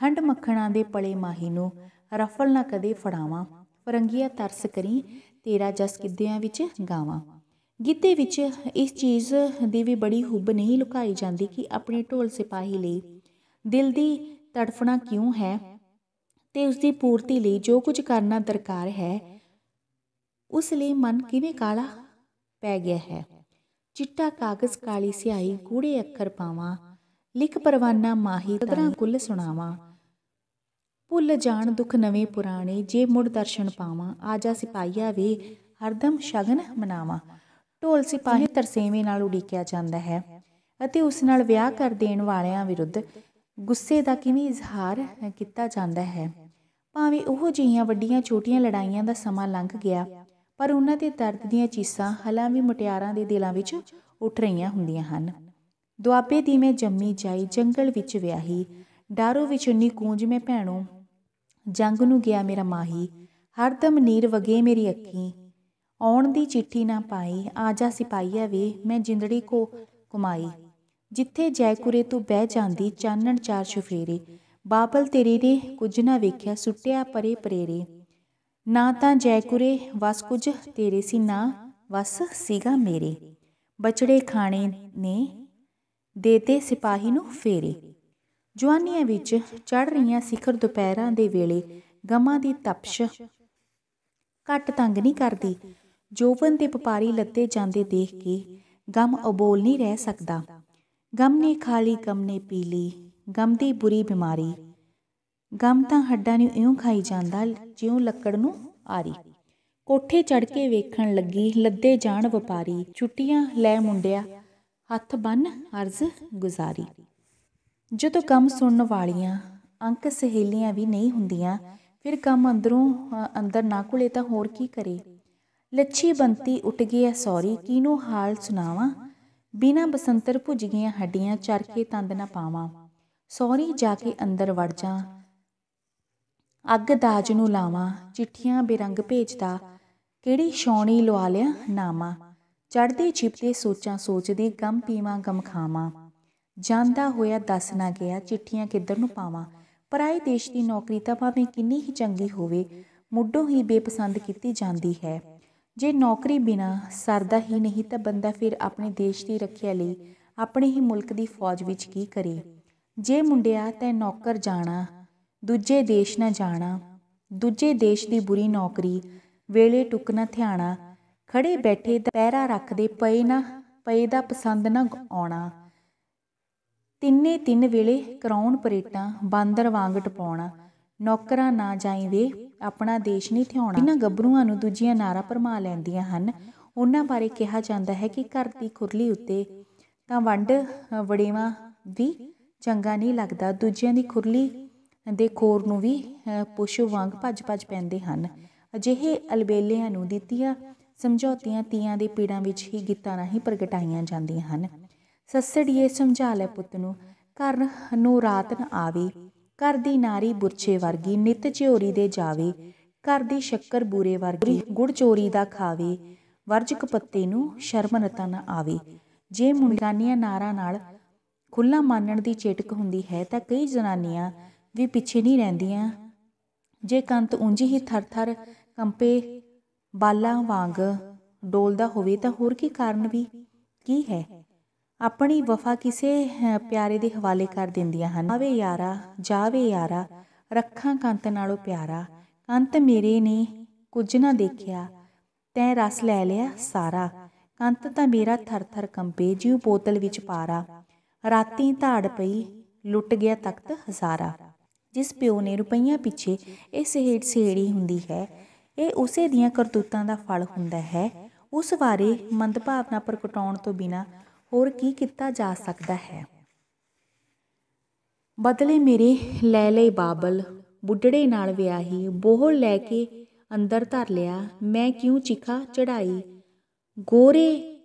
ਖੰਡ ਮੱਖਣਾ ਦੇ ਪਲੇ ਮਾਹੀ ਨੂੰ ਰਫਲ ਨਾ ਕਦੇ ਫੜਾਵਾਂ। ਫਰੰਗੀਆ ਤਰਸ ਕਰੀ, ਤੇਰਾ ਜਸ ਗਿੱਧਿਆਂ ਵਿੱਚ ਗਾਵਾਂ। ਗਿੱਧੇ ਵਿੱਚ ਇਸ ਚੀਜ਼ ਦੀ ਵੀ ਬੜੀ ਹੁਬ ਨਹੀਂ ਲੁਕਾਈ ਜਾਂਦੀ ਕਿ ਆਪਣੇ ਢੋਲ ਸਿਪਾਹੀ ਲਈ। ਦਿਲ ਦੀ ਤੜਫਣਾ ਕਿਉਂ ਹੈ? ਤੇ ਉਸ ਦੀ ਪੂਰਤੀ ਲਈ ਜੋ ਕੁਝ ਕਰਨਾ ਦਰਕਾਰ ਹੈ, ਉਸ ਲਈ ਮਨ ਕਿਵੇਂ ਕਾਲਾ ਪੈ ਗਿਆ ਹੈ? ਚਿੱਟਾ ਕਾਗਜ਼, ਕਾਲੀ ਸਿਆਹੀ ਗੂੜੇ ਅੱਖਰ ਪਾਵਾਂ, ਲਿਖ ਪਰਵਾਨਾ ਮਾਹੀ, ਤਦਰਾਂ ਕੁੱਲ ਸੁਣਾਵਾਂ। ਭੁੱਲ ਜਾਣ ਦੁੱਖ ਨਵੇਂ ਪੁਰਾਣੇ, ਜੇ ਮੁੜ ਦਰਸ਼ਨ ਪਾਵਾਂ, ਆਜਾ ਸਿਪਾਹੀਆ ਵੇ, ਹਰਦਮ ਸ਼ਗਨ ਮਨਾਵਾਂ। ਢੋਲ ਸਿਪਾਹੀ ਤਰਸੇਵੇਂ ਨਾਲ ਉਡੀਕਿਆ ਜਾਂਦਾ ਹੈ ਅਤੇ ਉਸ ਨਾਲ ਵਿਆਹ ਕਰ ਦੇਣ ਵਾਲਿਆਂ ਵਿਰੁੱਧ ਗੁੱਸੇ ਦਾ ਕਿਵੇਂ ਇਜ਼ਹਾਰ ਕੀਤਾ ਜਾਂਦਾ ਹੈ? ਭਾਵੇਂ ਉਹ ਜਿਹੀਆਂ ਵੱਡੀਆਂ ਛੋਟੀਆਂ ਲੜਾਈਆਂ ਦਾ ਸਮਾਂ ਲੰਘ ਗਿਆ, ਪਰ ਉਹਨਾਂ ਦੇ ਦਰਦ ਦੀਆਂ ਚੀਸਾਂ ਹਲਾਂ ਵੀ ਮੁਟਿਆਰਾਂ ਦੇ ਦਿਲਾਂ ਵਿੱਚ ਉੱਠ ਰਹੀਆਂ ਹੁੰਦੀਆਂ ਹਨ। ਦੁਆਬੇ ਦੀ ਮੈਂ ਜੰਮੀ ਜਾਈ, ਜੰਗਲ ਵਿੱਚ ਵਿਆਹੀ, ਡਾਰੋ ਵਿੱਚ ਉਨੀ ਕੂੰਜ ਮੈਂ ਭੈਣੋ ਜੰਗ ਨੂੰ ਗਿਆ ਮੇਰਾ ਮਾਹੀ ਹਰਦਮ ਨੀਰ ਵਗੇ ਮੇਰੀ ਅੱਖੀ। ਆਉਣ ਦੀ ਚਿੱਠੀ ਨਾ ਪਾਈ ਆਜਾ ਸਿਪਾਹੀਆ ਵੇ, ਮੈਂ ਜਿੰਦੜੀ ਕੋ ਕੁਮਾਈ। ਜਿੱਥੇ ਜੈਕੁਰੇ ਤੂੰ ਬਹਿ ਜਾਂਦੀ, ਚਾਨਣ ਚਾਰ ਸ਼ਫੇਰੇ। ਬਾਬਲ ਤੇਰੇ ਨੇ ਕੁਝ ਨਾ ਵੇਖਿਆ, ਸੁੱਟਿਆ ਪਰੇ ਪਰੇਰੇ। ਨਾ ਤਾਂ ਜੈਕੁਰੇ, ਵਸ ਕੁਝ ਤੇਰੇ ਸੀ, ਨਾ ਵਸ ਸੀਗਾ ਮੇਰੇ। ਬਚੜੇ ਖਾਣੇ ਨੇ ਦੇਤੇ ਸਿਪਾਹੀ ਨੂੰ ਫੇਰੇ। ਜਵਾਨੀਆਂ ਵਿੱਚ ਚੜ ਰਹੀਆਂ ਸਿਖਰ ਦੁਪਹਿਰਾਂ ਦੇ ਵੇਲੇ ਗਮਾਂ ਦੀ ਤਪਸ਼ ਘੱਟ ਤੰਗ ਨਹੀਂ ਕਰਦੀ। ਜੋਵਨ ਦੇ ਵਪਾਰੀ ਲੱਤੇ ਜਾਂਦੇ ਦੇਖ ਕੇ ਗਮ ਅਬੋਲ ਨਹੀਂ ਰਹਿ ਸਕਦਾ। ਗਮ ਨੇ ਖਾਲੀ, ਗਮ ਨੇ ਪੀ ਲਈ ਗਮ ਦੀ ਬੁਰੀ ਬਿਮਾਰੀ। ਗਮ ਤਾਂ ਹੱਡਾਂ ਨੂੰ ਇਉਂ ਖਾਈ ਜਾਂਦਾ ਜਿਉਂ ਲੱਕੜ ਨੂੰ ਆਰੀ। ਕੋਠੇ ਚੜ ਕੇ ਵੇਖਣ ਲੱਗੀ ਲੱਦੇ ਜਾਣ ਵਪਾਰੀ ਛੁੱਟੀਆਂ ਲੈ ਮੁੰਡਿਆ, ਹੱਥ ਬੰਨ ਅਰਜ਼ ਗੁਜ਼ਾਰੀ। ਜਦੋਂ ਕੰਮ ਸੁਣਨ ਵਾਲੀਆਂ ਅੰਕ ਸਹੇਲੀਆਂ ਵੀ ਨਹੀਂ ਹੁੰਦੀਆਂ, ਫਿਰ ਕੰਮ ਅੰਦਰੋਂ ਅੰਦਰ ਨਾ ਕੁਲੇ ਤਾਂ ਹੋਰ ਕੀ ਕਰੇ? ਲੱਛੀ ਬੰਤੀ ਉੱਟ ਗਿਆ, ਸੌਰੀ ਕਿਨੂੰ ਹਾਲ ਸੁਣਾਵਾਂ? ਬਿਨਾ ਬਸੰਤਰ ਭੁੱਜ ਗਈਆਂ ਹੱਡੀਆਂ ਚਰਕੇ ਤੰਦ ਨਾ ਪਾਵਾਂ। ਸੌਰੀ, ਜਾ ਕੇ ਅੰਦਰ ਵੜ ਜਾ। ਅੱਗ ਦਾਜ ਨੂੰ ਲਾਵਾਂ, ਚਿੱਠੀਆਂ ਬੇਰੰਗ ਭੇਜਦਾ, ਕਿਹੜੀ ਸ਼ੌਣੀ ਲਵਾ ਲਿਆ ਨਾਮਾ ਚੜਦੇ ਚਿਪਦੇ ਸੋਚਾਂ ਸੋਚਦੀ ਗਮ ਪੀਵਾਂ, ਗਮ ਖਾਵਾਂ। ਜਾਂਦਾ ਹੋਇਆ ਦੱਸ ਨਾ ਗਿਆ ਚਿੱਠੀਆਂ ਕਿੱਧਰ ਨੂੰ ਪਾਵਾਂ। ਪਰਾਏ ਦੇਸ਼ ਦੀ ਨੌਕਰੀ ਤਾਂ ਭਾਵੇਂ ਕਿੰਨੀ ਹੀ ਚੰਗੀ ਹੋਵੇ, ਮੁੱਢੋਂ ਹੀ ਬੇਪਸੰਦ ਕੀਤੀ ਜਾਂਦੀ ਹੈ। ਜੇ ਨੌਕਰੀ ਬਿਨਾ ਸਰਦਾ ਹੀ ਨਹੀਂ ਤਾਂ ਬੰਦਾ ਫਿਰ ਆਪਣੇ ਦੇਸ਼ ਦੀ ਰੱਖਿਆ ਲਈ ਆਪਣੇ ਹੀ ਮੁਲਕ ਦੀ ਫੌਜ ਵਿੱਚ ਕੀ ਕਰੇ? ਜੇ ਮੁੰਡਿਆ ਤੈ ਨੌਕਰ ਜਾਣਾ, ਦੂਜੇ ਦੇਸ਼ ਨਾ ਜਾਣਾ, ਦੂਜੇ ਦੇਸ਼ ਦੀ ਬੁਰੀ ਨੌਕਰੀ, ਵੇਲੇ ਟੁਕ ਨਾ ਥਿਆਣਾ ਖੜੇ ਬੈਠੇ ਪਹਿਰਾ ਰੱਖਦੇ ਪਏ ਨਾ, ਪਏ ਦਾ ਪਸੰਦ ਨਾ ਆਉਣਾ। ਤਿੰਨੇ ਤਿੰਨ ਵੇਲੇ ਕਰਾਉਣ ਪਰੇਟਾਂ ਬਾਂਦਰ ਵਾਂਗ ਟਪਾਉਣਾ ਨੌਕਰਾਂ ਨਾ ਜਾਈ ਵੇ, ਆਪਣਾ ਦੇਸ਼ ਨਹੀਂ ਥਿਆਉਣਾ। ਇਹਨਾਂ ਗੱਭਰੂਆਂ ਨੂੰ ਦੂਜੀਆਂ ਨਾਰਾ ਪਰਮਾ ਲੈਂਦੀਆਂ ਹਨ, ਉਹਨਾਂ ਬਾਰੇ ਕਿਹਾ ਜਾਂਦਾ ਹੈ ਕਿ ਘਰ ਦੀ ਖੁਰਲੀ ਉੱਤੇ ਤਾਂ ਵੰਡ ਵੜੇਵਾ ਵੀ ਚੰਗਾ ਨਹੀਂ ਲੱਗਦਾ, ਦੂਜਿਆਂ ਦੀ ਖੁਰਲੀ ਦੇ ਖੋਰ ਨੂੰ ਵੀ ਪੁਸ਼ੂ ਵਾਂਗ ਭੱਜ-ਭੱਜ ਪੈਂਦੇ ਹਨ। ਅਜਿਹੇ ਅਲਬੇਲਿਆਂ ਨੂੰ ਦਿੱਤੀਆਂ ਸਮਝੌਤੀਆਂ ਤੀਆਂ ਦੇ ਪੀੜਾਂ ਵਿੱਚ ਹੀ ਗੀਤਾਂ ਰਾਹੀਂ ਪ੍ਰਗਟਾਈਆਂ ਜਾਂਦੀਆਂ ਹਨ। ਸੱਸੜੀਏ ਸਮਝਾ ਲੈ ਪੁੱਤ ਨੂੰ, ਘਰ ਨੂੰ ਰਾਤ ਨ ਆਵੇ, ਘਰ ਦੀ ਨਾਰੀ ਬੁਰਛੇ ਵਰਗੀ ਨਿਤ ਚੋਰੀ ਦੇ ਜਾਵੇ, ਘਰ ਦੀ ਸ਼ੱਕਰ ਬੂਰੇ ਵਰਗੀ ਗੁੜ ਚੋਰੀ ਦਾ ਖਾਵੇ, ਵਰਜਕ ਪੱਤੇ ਨੂੰ ਸ਼ਰਮ ਨਤਾ ਨ ਆਵੇ। ਜੇ ਮੁੰਡਾਨੀਆਂ ਨਾਰਾਂ ਨਾਲ ਖੁੱਲਾ ਮਾਨਣ ਦੀ ਚੇਟਕ ਹੁੰਦੀ ਹੈ, ਤਾਂ ਕਈ ਜਨਾਨੀਆਂ ਵੀ ਪਿੱਛੇ ਨਹੀਂ ਰਹਿੰਦੀਆਂ। ਜੇ ਕੰਤ ਉਂਝ ਹੀ ਥਰ-ਥਰ ਕੰਪੇ ਬਾਲਾਂ ਵਾਂਗ ਡੋਲਦਾ ਹੋਵੇ, ਤਾਂ ਹੋਰ ਕੀ ਕਾਰਨ ਵੀ? ਕੀ ਹੈ? ਆਪਣੀ ਵਫਾ ਕਿਸੇ ਪਿਆਰੇ ਦੇ ਹਵਾਲੇ ਕਰ ਦਿੰਦੀਆਂ ਹਨ। ਆਵੇ ਯਾਰਾ, ਜਾਵੇ ਯਾਰਾ, ਰੱਖਾਂ ਕੰਤ ਨਾਲੋਂ ਪਿਆਰਾ। ਕੰਤ ਮੇਰੇ ਨੇ ਕੁਝ ਨਾ ਦੇਖਿਆ, ਤੈਂ ਰਸ ਲੈ ਲਿਆ ਸਾਰਾ। ਕੰਤ ਤਾਂ ਮੇਰਾ ਥਰ-ਥਰ ਕੰਪੇ ਜਿਉ ਬੋਤਲ ਵਿੱਚ ਪਾਰਾ। ਰਾਤੀ ਧਾੜ ਪਈ, ਲੁੱਟ ਗਿਆ ਤਖਤ ਹਜ਼ਾਰਾ। ਜਿਸ ਪਿਓ ਨੇ ਰੁਪਈਆਂ ਪਿੱਛੇ ਇਹ ਸਹੇੜ ਸਹੇੜੀ ਹੁੰਦੀ ਹੈ, ਇਹ ਉਸੇ ਦੀਆਂ ਕਰਤੂਤਾਂ ਦਾ ਫਲ ਹੁੰਦਾ ਹੈ। ਉਸ ਬਾਰੇ ਮੰਦਭਾਵਨਾ ਪ੍ਰਗਟਾਉਣ ਤੋਂ ਬਿਨਾ ਹੋਰ ਕੀ ਕੀਤਾ ਜਾ ਸਕਦਾ ਹੈ? ਬਦਲੇ ਮੇਰੇ ਲੈ ਲਈ ਬਾਬਲ, ਬੁੱਢੜੇ ਨਾਲ ਵਿਆਹੀ ਬੋਹਲ ਲੈ ਕੇ ਅੰਦਰ ਧਰ ਲਿਆ। ਮੈਂ ਕਿਉਂ ਚਿਖਾ ਚੜਾਈ ਗੋਰੇ,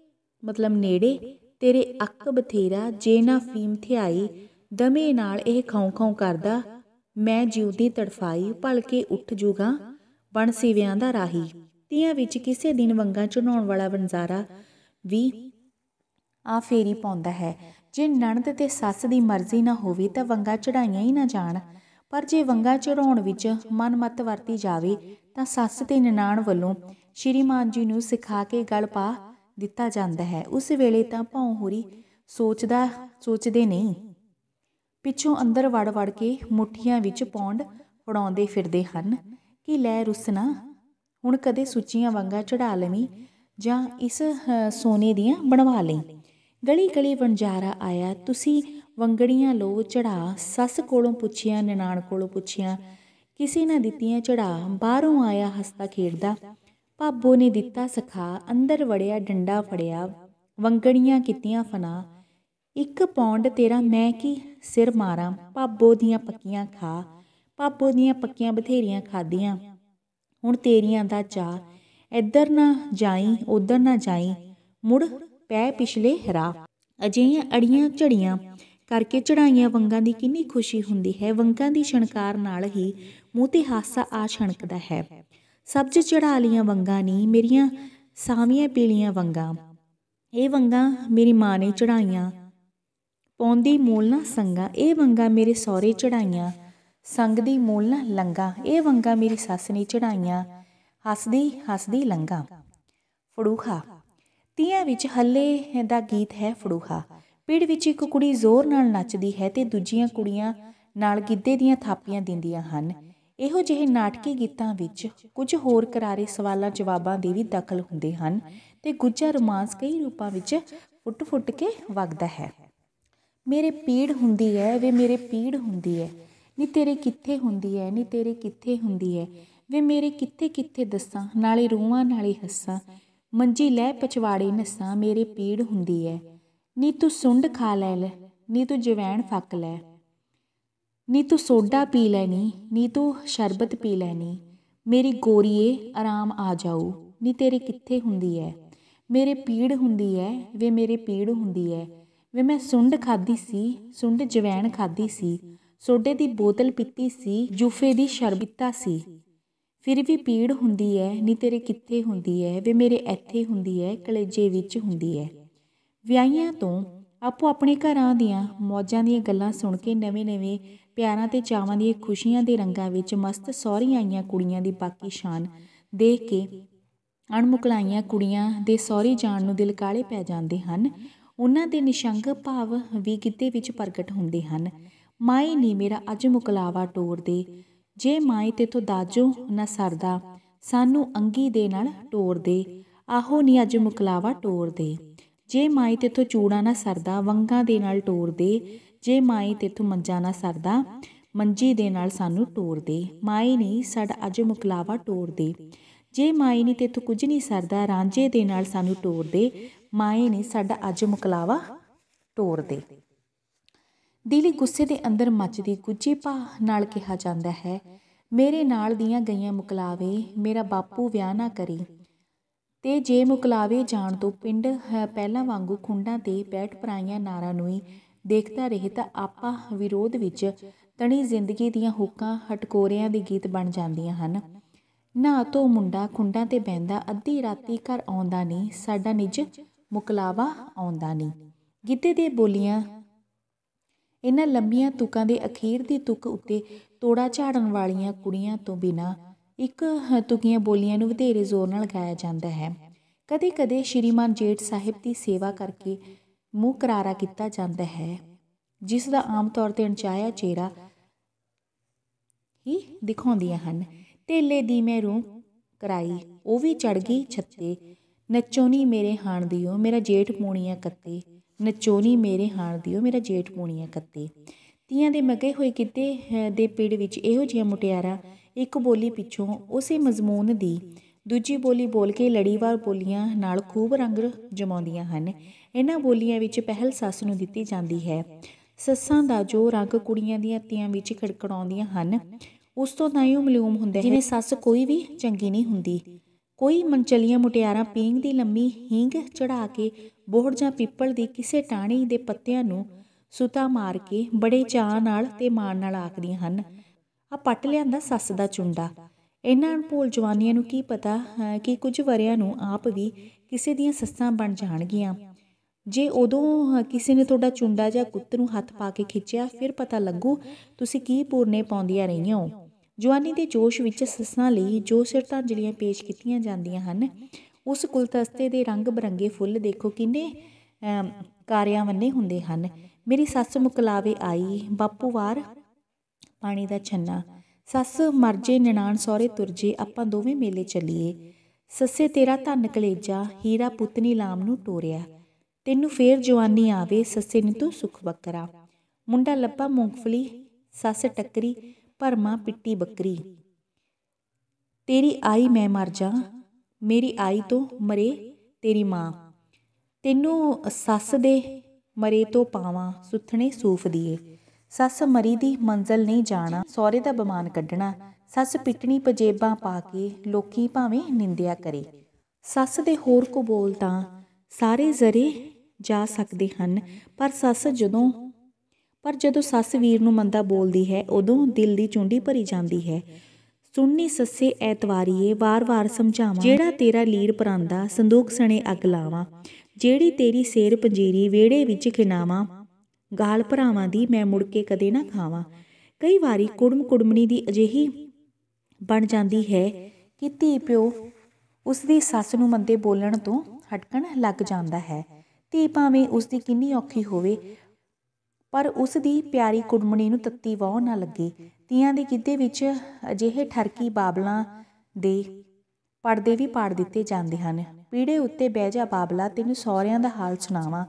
ਮਤਲਬ ਨੇੜੇ, ਤੇਰੇ ਅੱਕ ਬਥੇਰਾ, ਜੇ ਨਾ ਫੀਮ ਥਿਆਈ, ਦਮੇ ਨਾਲ ਇਹ ਖੌਂ ਖੌਂ ਕਰਦਾ। ਮੈਂ ਜਿਉਦੀ ਤੜਫਾਈ ਭਲਕੇ ਉੱਠ ਜੂਗਾ, ਬਣ ਸਿਵਿਆਂ ਦਾ ਰਾਹੀ। ਤੀਆਂ ਵਿੱਚ ਕਿਸੇ ਦਿਨ ਵੰਗਾਂ ਚੁਣਾਉਣ ਵਾਲਾ ਵਣਜ਼ਾਰਾ ਵੀ ਆ ਫੇਰੀ ਪਾਉਂਦਾ ਹੈ। ਜੇ ਨਣਦ ਤੇ ਸੱਸ ਦੀ ਮਰਜ਼ੀ ਨਾ ਹੋਵੇ ਤਾਂ ਵੰਗਾਂ ਚੜਾਈਆਂ ਹੀ ਨਾ ਜਾਣ। ਪਰ ਜੇ ਵੰਗਾਂ ਚੜਾਉਣ ਵਿੱਚ ਮਨਮਤ ਵਰਤੀ ਜਾਵੇ ਤਾਂ ਸੱਸ ਤੇ ਨਨਾਣ ਵੱਲੋਂ ਸ਼੍ਰੀਮਾਨ ਜੀ ਨੂੰ ਸਿਖਾ ਕੇ ਗਲ ਪਾ ਦਿੱਤਾ ਜਾਂਦਾ ਹੈ। ਉਸ ਵੇਲੇ ਤਾਂ ਭੌਂ ਹੋਰੀ ਸੋਚਦਾ, ਸੋਚਦੇ ਨਹੀਂ। ਪਿੱਛੋਂ ਅੰਦਰ ਵੜ ਵੜ ਕੇ ਮੁੱਠੀਆਂ ਵਿੱਚ ਪੌਂਡ ਫੜਾਉਂਦੇ ਫਿਰਦੇ ਹਨ ਕਿ ਲੈ ਰੁੱਸਣਾ, ਹੁਣ ਕਦੇ ਸੁੱਚੀਆਂ ਵੰਗਾਂ ਚੜਾ ਲਵੀਂ ਜਾਂ ਇਸ ਸੋਨੇ ਦੀਆਂ ਬਣਵਾ ਲਈ। ਗਲੀ ਗਲੀ ਵਣਜਾਰਾ ਆਇਆ, ਤੁਸੀਂ ਵੰਗੜੀਆਂ ਲੋ ਚੜਾ। ਸੱਸ ਕੋਲੋਂ ਪੁੱਛਿਆ, ਨਨਾਣ ਕੋਲੋਂ ਪੁੱਛਿਆ, ਕਿਸੇ ਨਾ ਦਿੱਤੀਆਂ ਚੜਾ। ਬਾਹਰੋਂ ਆਇਆ ਹੱਸਦਾ ਖੇਡਦਾ। ਭਾਬੋ ਨੇ ਦਿੱਤਾ ਸਖਾ, ਅੰਦਰ ਵੜਿਆ, ਡੰਡਾ ਫੜਿਆ, ਵੰਗੜੀਆਂ ਕੀਤੀਆਂ ਫਨਾ। ਇੱਕ ਪੌਂਡ ਤੇਰਾ ਮੈਂ ਕੀ ਸਿਰ ਮਾਰਾਂ? ਭਾਬੋ ਦੀਆਂ ਪੱਕੀਆਂ ਖਾ। ਭਾਬੋ ਦੀਆਂ ਪੱਕੀਆਂ ਬਥੇਰੀਆਂ ਖਾਦੀਆਂ ਹੁਣ ਤੇਰੀਆਂ ਦਾ ਚਾ ਇੱਧਰ ਨਾ ਜਾਈ, ਉਧਰ ਨਾ ਜਾਈ। ਮੁੜ ਪੈ ਪਿਛਲੇ ਰਾਹ ਅਜਿਹੀਆਂ ਅੜੀਆਂ ਝੜੀਆਂ ਕਰਕੇ ਚੜਾਈਆਂ ਵੰਗਾਂ ਦੀ ਕਿੰਨੀ ਖੁਸ਼ੀ ਹੁੰਦੀ ਹੈ। ਵੰਗਾਂ ਦੀ ਛਣਕਾਰ ਨਾਲ ਹੀ ਮੂੰਹ ਤੇ ਹਾਸਾ ਆ ਛਣਕਦਾ ਹੈ। ਸਬਜ਼ ਚੜਾ ਲੀਆਂ ਵੰਗਾਂ ਨਹੀਂ ਮੇਰੀਆਂ ਸਾਵੀਆਂ ਪੀਲੀਆਂ ਵੰਗਾਂ। ਇਹ ਵੰਗਾਂ ਮੇਰੀ ਮਾਂ ਨੇ ਚੜਾਈਆਂ ਪੌਂਦੀ ਮੂਲ ਨਾ ਸੰਗਾ, ਇਹ ਵੰਗਾਂ ਮੇਰੇ ਸਹੁਰੇ ਚੜਾਈਆਂ ਸੰਗ ਦੀ ਮੂਲ ਨਾ ਲੰਗਾ, ਇਹ ਵੰਗਾਂ ਮੇਰੀ ਸੱਸ ਨੇ ਚੜਾਈਆਂ ਹੱਸਦੀ ਹੱਸਦੀ ਲੰਗਾ। ਫੜੂਖਾ ਤੀਆਂ ਵਿੱਚ ਹੱਲੇ ਦਾ ਗੀਤ ਹੈ ਫੜੂਹਾ। ਪਿੜ ਵਿੱਚ ਇੱਕ ਕੁੜੀ ਜ਼ੋਰ ਨਾਲ ਨੱਚਦੀ ਹੈ ਤੇ ਦੂਜੀਆਂ ਕੁੜੀਆਂ ਨਾਲ ਗਿੱਧੇ ਦੀਆਂ ਥਾਪੀਆਂ ਦਿੰਦੀਆਂ ਹਨ। ਇਹੋ ਜਿਹੇ ਨਾਟਕੀ ਗੀਤਾਂ ਵਿੱਚ ਕੁਝ ਹੋਰ ਕਰਾਰੇ ਸਵਾਲਾਂ ਜਵਾਬਾਂ ਦੇ ਵੀ ਦਖਲ ਹੁੰਦੇ ਹਨ ਤੇ ਗੁੱਜਾ ਰੋਮਾਂਸ ਕਈ ਰੂਪਾਂ ਵਿੱਚ ਫੁੱਟ-ਫੁੱਟ ਕੇ ਵਗਦਾ ਹੈ। ਮੇਰੇ ਪੀੜ ਹੁੰਦੀ ਹੈ ਵੇ ਮੇਰੇ ਪੀੜ ਹੁੰਦੀ ਹੈ ਨੀ ਤੇਰੇ ਕਿੱਥੇ ਹੁੰਦੀ ਹੈ ਨੀ ਤੇਰੇ ਕਿੱਥੇ ਹੁੰਦੀ ਹੈ ਵੇ ਮੇਰੇ ਕਿੱਥੇ ਕਿੱਥੇ ਦੱਸਾਂ, ਨਾਲੇ ਰੂਹਾਂ ਨਾਲੇ ਹੱਸਾਂ। ਮੰਜੀ ਲੈ ਪਚਵਾੜੇ ਨਸਾਂ ਮੇਰੇ ਪੀੜ ਹੁੰਦੀ ਹੈ ਨੀ ਤੂੰ ਸੁੰਡ ਖਾ ਲੈ ਲੈ, ਨੀ ਤੂੰ ਜਵੈਣ ਫੱਕ ਲੈ। ਨੀ ਤੂੰ ਸੋਡਾ ਪੀ ਲੈਣੀ ਨੀ ਤੂੰ ਸ਼ਰਬਤ ਪੀ ਲੈਣੀ ਮੇਰੀ ਗੋਰੀਏ, ਆਰਾਮ ਆ ਜਾਊ। ਨੀ ਤੇਰੇ ਕਿੱਥੇ ਹੁੰਦੀ ਹੈ ਮੇਰੇ ਪੀੜ ਹੁੰਦੀ ਹੈ ਵੇ ਮੇਰੇ ਪੀੜ ਹੁੰਦੀ ਹੈ ਵੇ ਮੈਂ ਸੁੰਡ ਖਾਦੀ ਸੀ, ਸੁੰਡ ਜਵੈਣ ਖਾਦੀ ਸੀ। ਸੋਡੇ ਦੀ ਬੋਤਲ ਪੀਤੀ ਸੀ, ਜੂਫੇ ਦੀ ਸ਼ਰਬਤਾ ਸੀ। ਫਿਰ ਵੀ ਪੀੜ ਹੁੰਦੀ ਹੈ ਨੀ ਤੇਰੇ ਕਿੱਥੇ ਹੁੰਦੀ ਹੈ ਵੇ ਮੇਰੇ ਇੱਥੇ ਹੁੰਦੀ ਹੈ ਕਲੇਜੇ ਵਿੱਚ ਹੁੰਦੀ ਹੈ ਵਿਆਹੀਆਂ ਤੋਂ ਆਪੋ ਆਪਣੇ ਘਰਾਂ ਦੀਆਂ ਮੌਜਾਂ ਦੀਆਂ ਗੱਲਾਂ ਸੁਣ ਕੇ ਨਵੇਂ-ਨਵੇਂ ਪਿਆਰਾਂ ਤੇ ਚਾਵਾਂ ਦੀਆਂ ਖੁਸ਼ੀਆਂ ਦੇ ਰੰਗਾਂ ਵਿੱਚ ਮਸਤ ਸਹੁਰੀਆਂ ਆਈਆਂ ਕੁੜੀਆਂ ਦੀ ਬਾਕੀ ਸ਼ਾਨ ਦੇਖ ਕੇ ਅਣਮੁਕਲਾਈਆਂ ਕੁੜੀਆਂ ਦੇ ਸਹੁਰੀ ਜਾਣ ਨੂੰ ਦਿਲ ਕਾਲੇ ਪੈ ਜਾਂਦੇ ਹਨ। ਉਹਨਾਂ ਦੇ ਨਿਸ਼ੰਗ ਭਾਵ ਵੀ ਗਿੱਧੇ ਵਿੱਚ ਪ੍ਰਗਟ ਹੁੰਦੇ ਹਨ। ਮਾਈ ਨੀ ਮੇਰਾ ਅੱਜ ਮੁਕਲਾਵਾ ਟੋਰ ਦੇ ਜੇ ਮਾਈ ਤੇਥੋਂ ਦਾਜੋ ਨਾ ਸਰਦਾ, ਸਾਨੂੰ ਅੰਗੀ ਦੇ ਨਾਲ ਟੋਰ ਦੇ। ਆਹੋ ਨੀ ਅੱਜ ਮੁਕਲਾਵਾ ਟੋਰ ਦੇ। ਜੇ ਮਾਈ ਤੇਥੋਂ ਚੂੜਾ ਨਾ ਸਰਦਾ, ਵੰਗਾਂ ਦੇ ਨਾਲ ਟੋਰ ਦੇ। ਜੇ ਮਾਈ ਤੇਥੋਂ ਮੰਜਾ ਨਾ ਸਰਦਾ, ਮੰਜੀ ਦੇ ਨਾਲ ਸਾਨੂੰ ਟੋਰ ਦੇ। ਮਾਈ ਨਹੀਂ ਸਾਡਾ ਅੱਜ ਮੁਕਲਾਵਾ ਟੋਰ ਦੇ। ਜੇ ਮਾਈ ਨਹੀਂ ਤੇਥੋਂ ਕੁਝ ਨਹੀਂ ਸਰਦਾ, ਰਾਂਝੇ ਦੇ ਨਾਲ ਸਾਨੂੰ ਟੋਰ ਦੇ। ਮਾਏ ਨਹੀਂ ਸਾਡਾ ਅੱਜ ਮੁਕਲਾਵਾ ਤੋਰ ਦੇ। ਦਿਲੀ ਗੁੱਸੇ ਦੇ ਅੰਦਰ ਮੱਚਦੀ ਗੁੱਜੀ ਭਾ ਨਾਲ ਕਿਹਾ ਜਾਂਦਾ ਹੈ, ਮੇਰੇ ਨਾਲ ਦੀਆਂ ਗਈਆਂ ਮੁਕਲਾਵੇ, ਮੇਰਾ ਬਾਪੂ ਵਿਆਹ ਨਾ ਕਰੀ। ਤੇ ਜੇ ਮੁਕਲਾਵੇ ਜਾਣ ਤੋਂ ਪਿੰਡ ਪਹਿਲਾਂ ਵਾਂਗੂ ਖੁੰਡਾਂ ਤੇ ਬੈਠ ਪਰਾਈਆਂ ਨਾਰਾਂ ਨੂੰ ਹੀ ਦੇਖਦਾ ਰਹੇ ਤਾਂ ਆਪਾ ਵਿਰੋਧ ਵਿੱਚ ਤਣੀ ਜ਼ਿੰਦਗੀ ਦੀਆਂ ਹੁੱਕਾਂ ਹਟਕੋਰਿਆਂ ਦੇ ਗੀਤ ਬਣ ਜਾਂਦੀਆਂ ਹਨ। ਨਾ ਤੋ ਮੁੰਡਾ ਖੁੰਡਾਂ ਤੇ ਬੈੰਦਾ ਅੱਧੀ ਰਾਤੀ ਘਰ ਆਉਂਦਾ ਨਹੀਂ ਸਾਡਾ ਨਿੱਜ ਮੁਕਲਾਵਾ ਆਉਂਦਾ ਨਹੀਂ ਗਿੱਧੇ ਦੇ ਬੋਲੀਆਂ ਇਹਨਾਂ ਲੰਬੀਆਂ ਤੁਕਾਂ ਦੇ ਅਖੀਰ ਦੀ ਤੁਕ ਉੱਤੇ ਤੋੜਾ ਝਾੜਨ ਵਾਲੀਆਂ ਕੁੜੀਆਂ ਤੋਂ ਬਿਨਾ ਇੱਕ ਤੁਕੀਆਂ ਬੋਲੀਆਂ ਨੂੰ ਵਧੇਰੇ ਜ਼ੋਰ ਨਾਲ ਗਾਇਆ ਜਾਂਦਾ ਹੈ। ਕਦੇ-ਕਦੇ ਸ਼੍ਰੀਮਾਨ ਜੇਠ ਸਾਹਿਬ ਦੀ ਸੇਵਾ ਕਰਕੇ ਮੂੰਹ ਕਰਾਰਾ ਕੀਤਾ ਜਾਂਦਾ ਹੈ, ਜਿਸ ਦਾ ਆਮ ਤੌਰ ਤੇ ਅਣਚਾਹਿਆ ਚਿਹਰਾ ਹੀ ਦਿਖਾਉਂਦੀਆਂ ਹਨ। ਢੇਲੇ ਦੀ ਮੈਂ ਰੂਹ ਕਰਾਈ, ਉਹ ਵੀ ਚੜ ਗਈ ਛੱਤੇ ਨੱਚੋ ਨੱਚੋਨੀ ਮੇਰੇ ਹਾਣ ਦਿਓ, ਮੇਰਾ ਜੇਠ ਪੂਣੀਆਂ ਕੱਤੇ। ਨਚੋਨੀ ਮੇਰੇ ਹਾਣ ਦਿਓ, ਮੇਰਾ ਜੇਠ ਪੂਣੀਆਂ ਕੱਤੇ। ਤੀਆਂ ਦੇ ਮਗੇ ਹੋਏ ਕਿਤੇ ਦੇ ਪਿੜ ਵਿੱਚ ਇਹੋ ਜਿਹੀਆਂ ਮੁਟਿਆਰਾਂ, ਇੱਕ ਬੋਲੀ ਪਿੱਛੋਂ ਉਸੇ ਮਜ਼ਮੂਨ ਦੀ, ਦੂਜੀ ਬੋਲੀ ਬੋਲ ਕੇ ਲੜੀਵਾਰ ਬੋਲੀਆਂ ਨਾਲ ਖੂਬ ਰੰਗ ਜਮਾਉਂਦੀਆਂ ਹਨ। ਇਹਨਾਂ ਬੋਲੀਆਂ ਵਿੱਚ ਪਹਿਲ ਸੱਸ ਨੂੰ ਦਿੱਤੀ ਜਾਂਦੀ ਹੈ। ਸੱਸਾਂ ਦਾ ਜੋ ਰੰਗ ਕੁੜੀਆਂ ਦੀਆਂ ਤੀਆਂ ਵਿੱਚ ਖੜਕੜਾਉਂਦੀਆਂ ਹਨ, ਉਸ ਤੋਂ ਤਾਂ ਹੀ ਮਲੂਮ ਹੁੰਦਾ ਹੈ ਜਿਵੇਂ ਸੱਸ ਕੋਈ ਵੀ ਚੰਗੀ ਨਹੀਂ ਹੁੰਦੀ। ਕੋਈ ਮਨਚਲੀਆਂ ਮੁਟਿਆਰਾਂ ਪੀਂਘ ਦੀ ਲੰਮੀ ਹੀਂਗ ਚੜਾ ਕੇ ਬੋਹੜ ਜਾਂ ਪਿੱਪਲ ਦੀ ਕਿਸੇ ਟਾਹਣੀ ਦੇ ਪੱਤਿਆਂ ਨੂੰ ਸੁਤਾ ਮਾਰ ਕੇ ਬੜੇ ਚਾਅ ਨਾਲ ਤੇ ਮਾਣ ਨਾਲ ਆਖਦੀਆਂ ਹਨ। ਆ ਪੱਟ ਲਿਆਂਦਾ ਸੱਸ ਦਾ ਚੁੰਡਾ। ਇਹਨਾਂ ਅਣਭੋਲ ਜਵਾਨੀਆਂ ਨੂੰ ਕੀ ਪਤਾ ਕਿ ਕੁਝ ਵਰਿਆਂ ਨੂੰ ਆਪ ਵੀ ਕਿਸੇ ਦੀਆਂ ਸੱਸਾਂ ਬਣ ਜਾਣਗੀਆਂ। ਜੇ ਉਦੋਂ ਕਿਸੇ ਨੇ ਤੁਹਾਡਾ ਚੁੰਡਾ ਜਾਂ ਕੁੱਤ ਨੂੰ ਹੱਥ ਪਾ ਕੇ ਖਿੱਚਿਆ, ਫਿਰ ਪਤਾ ਲੱਗੂ ਤੁਸੀਂ ਕੀ ਪੂਰਨੇ ਪਾਉਂਦੀਆਂ ਰਹੀਆਂ ਹੋ। ਜਵਾਨੀ ਦੇ ਜੋਸ਼ ਵਿੱਚ ਸੱਸਾਂ ਲਈ ਜੋ ਸਿਰਤਾਂਜਲੀਆਂ ਪੇਸ਼ ਕੀਤੀਆਂ ਜਾਂਦੀਆਂ ਹਨ ਉਸ ਕੁਲਤਸਤੇ ਦੇ ਰੰਗ ਬਰੰਗੇ ਫੁੱਲ ਦੇਖੋ ਕਿੰਨੇ ਕਾਰਿਆਂ ਵੰਨੇ ਹੁੰਦੇ ਹਨ। ਮੇਰੀ ਸੱਸ ਮੁਕਲਾਵੇ ਆਈ, ਬਾਪੂ ਵਾਰ ਪਾਣੀ ਦਾ ਛੰਨਾ। ਸੱਸ ਮਰਜੇ ਨਨਾਣ ਸਹੁਰੇ ਤੁਰਜੇ ਆਪਾਂ ਦੋਵੇਂ ਮੇਲੇ ਚੱਲੀਏ। ਸੱਸੇ ਤੇਰਾ ਧਨ ਕਲੇਜਾ, ਹੀਰਾ ਪੁੱਤਨੀ ਲਾਮ ਨੂੰ ਟੋਰਿਆ। ਤੈਨੂੰ ਫੇਰ ਜਵਾਨੀ ਆਵੇ, ਸੱਸੇ ਨੇ ਤੂੰ ਸੁਖ ਬੱਕਰਾ। ਮੁੰਡਾ ਲੱਭਾ ਮੂੰਗਫਲੀ, ਸੱਸ ਟੱਕਰੀ, ਭਰਮਾ ਪਿੱਟੀ ਬੱਕਰੀ। ਤੇਰੀ ਆਈ ਮੈਂ ਮਰ ਜਾ ਮੇਰੀ ਆਈ ਤੋਂ ਮਰੇ ਤੇਰੀ ਮਾਂ। ਤੈਨੂੰ ਸੱਸ ਦੇ ਮਰੇ ਤੋਂ ਪਾਵਾਂ ਸੁਥਣੇ ਸੂਫ ਦੀਏ। ਸੱਸ ਮਰੀ ਦੀ ਮੰਜ਼ਲ ਨਹੀਂ ਜਾਣਾ, ਸਹੁਰੇ ਦਾ ਬਮਾਨ ਕੱਢਣਾ। ਸੱਸ ਪਿੱਟਣੀ ਪਜੇਬਾਂ ਪਾ ਕੇ ਲੋਕੀ ਭਾਵੇਂ ਨਿੰਦਿਆ ਕਰੇ। ਸੱਸ ਦੇ ਹੋਰ ਕੋ ਬੋਲ ਤਾਂ ਸਾਰੇ ਜ਼ਰੇ ਜਾ ਸਕਦੇ ਹਨ, ਪਰ ਸੱਸ ਜਦੋਂ ਪਰ ਜਦੋਂ ਸੱਸ ਵੀਰ ਨੂੰ ਮੰਦਾ ਬੋਲਦੀ ਹੈ, ਉਦੋਂ ਦਿਲ ਦੀ ਚੁੰਡੀ ਭਰੀ ਜਾਂਦੀ ਹੈ। ਸੁਣਨੀ ਸੱਸੇ ਐਤਵਾਰੀਏ ਵਾਰ-ਵਾਰ ਸਮਝਾਵਾਂ, ਜਿਹੜਾ ਤੇਰਾ ਲੀਰ ਪਰਾਂਦਾ, ਸੰਦੂਕ ਸਣੇ ਅੱਗ ਲਾਵਾਂ, ਜਿਹੜੀ ਤੇਰੀ ਸੇਰ ਪੰਜੀਰੀ ਵਿਹੜੇ ਵਿੱਚ ਖਿਨਾਵਾਂ ਗਾਲ ਭਰਾਵਾਂ ਦੀ ਮੈਂ ਮੁੜ ਕੇ ਕਦੇ ਨਾ ਖਾਵਾਂ। ਕਈ ਵਾਰੀ ਕੁੜਮ ਕੁੜਮਣੀ ਦੀ ਅਜਿਹੀ ਬਣ ਜਾਂਦੀ ਹੈ ਕਿ ਧੀ ਪਿਓ ਉਸ ਦੀ ਸੱਸ ਨੂੰ ਮੰਦੇ ਬੋਲਣ ਤੋਂ ਹਟਕਣ ਲੱਗ ਜਾਂਦਾ ਹੈ। ਧੀ ਭਾਵੇਂ ਉਸ ਦੀ ਕਿੰਨੀ ਔਖੀ ਹੋਵੇ, ਪਰ ਉਸ ਦੀ ਪਿਆਰੀ ਕੁੜਮਣੀ ਨੂੰ ਤੱਤੀ ਵਾਹ ਨਾ ਲੱਗੇ। ਤੀਆਂ ਦੇ ਗਿੱਧੇ ਵਿੱਚ ਅਜਿਹੇ ਠਰਕੀ ਬਾਬਲਾਂ ਦੇ ਪਰਦੇ ਵੀ ਪਾੜ ਦਿੱਤੇ ਜਾਂਦੇ ਹਨ। ਪੀੜੇ ਉੱਤੇ ਬਹਿ ਜਾ ਬਾਬਲਾ, ਤੈਨੂੰ ਸਹੁਰਿਆਂ ਦਾ ਹਾਲ ਸੁਣਾਵਾਂ।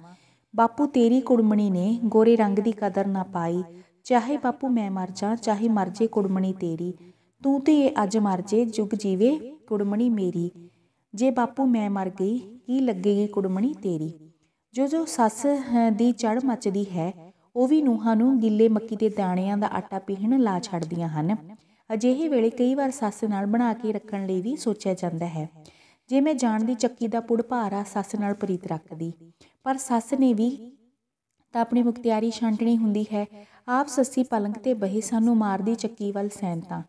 ਬਾਪੂ ਤੇਰੀ ਕੁੜਮਣੀ ਨੇ ਗੋਰੇ ਰੰਗ ਦੀ ਕਦਰ ਨਾ ਪਾਈ। ਚਾਹੇ ਬਾਪੂ ਮੈਂ ਮਰ ਜਾ ਚਾਹੇ ਮਰ ਜੇ ਕੁੜਮਣੀ ਤੇਰੀ। ਤੂੰ ਤੇ ਅੱਜ ਮਰ ਜੇ, ਜੁਗ ਜੀਵੇ ਕੁੜਮਣੀ ਮੇਰੀ। ਜੇ ਬਾਪੂ ਮੈਂ ਮਰ ਗਈ, ਕੀ ਲੱਗੇਗੀ ਕੁੜਮਣੀ ਤੇਰੀ? ਜੋ ਜੋ ਸੱਸ ਦੀ ਚੜ ਮੱਚਦੀ ਹੈ ਉਹ ਵੀ ਨੂਹਾਂ ਨੂੰ ਗਿੱਲੇ ਮੱਕੀ ਦੇ ਦਾਣਿਆਂ ਦਾ ਆਟਾ ਪੀਹਣ ਲਾ ਛੱਡਦੀਆਂ ਹਨ। ਅਜਿਹੇ ਵੇਲੇ ਕਈ ਵਾਰ ਸੱਸ ਨਾਲ ਬਣਾ ਕੇ ਰੱਖਣ ਲਈ ਵੀ ਸੋਚਿਆ ਜਾਂਦਾ ਹੈ। ਜੇ ਮੈਂ ਜਾਣਦੀ ਚੱਕੀ ਦਾ ਪੁੜ ਭਾਰਾ ਸੱਸ ਨਾਲ ਪ੍ਰੀਤ ਰੱਖਦੀ। ਪਰ ਸੱਸ ਨੇ ਵੀ ਤਾਂ ਆਪਣੀ ਮੁਖਤਿਆਰੀ ਛਾਂਟਣੀ ਹੁੰਦੀ ਹੈ। ਆਪ ਸੱਸੀ ਪਲੰਗ ਤੇ ਬਹੀ ਸਾਨੂੰ ਮਾਰਦੀ ਚੱਕੀ ਵੱਲ ਸੈਨਤਾ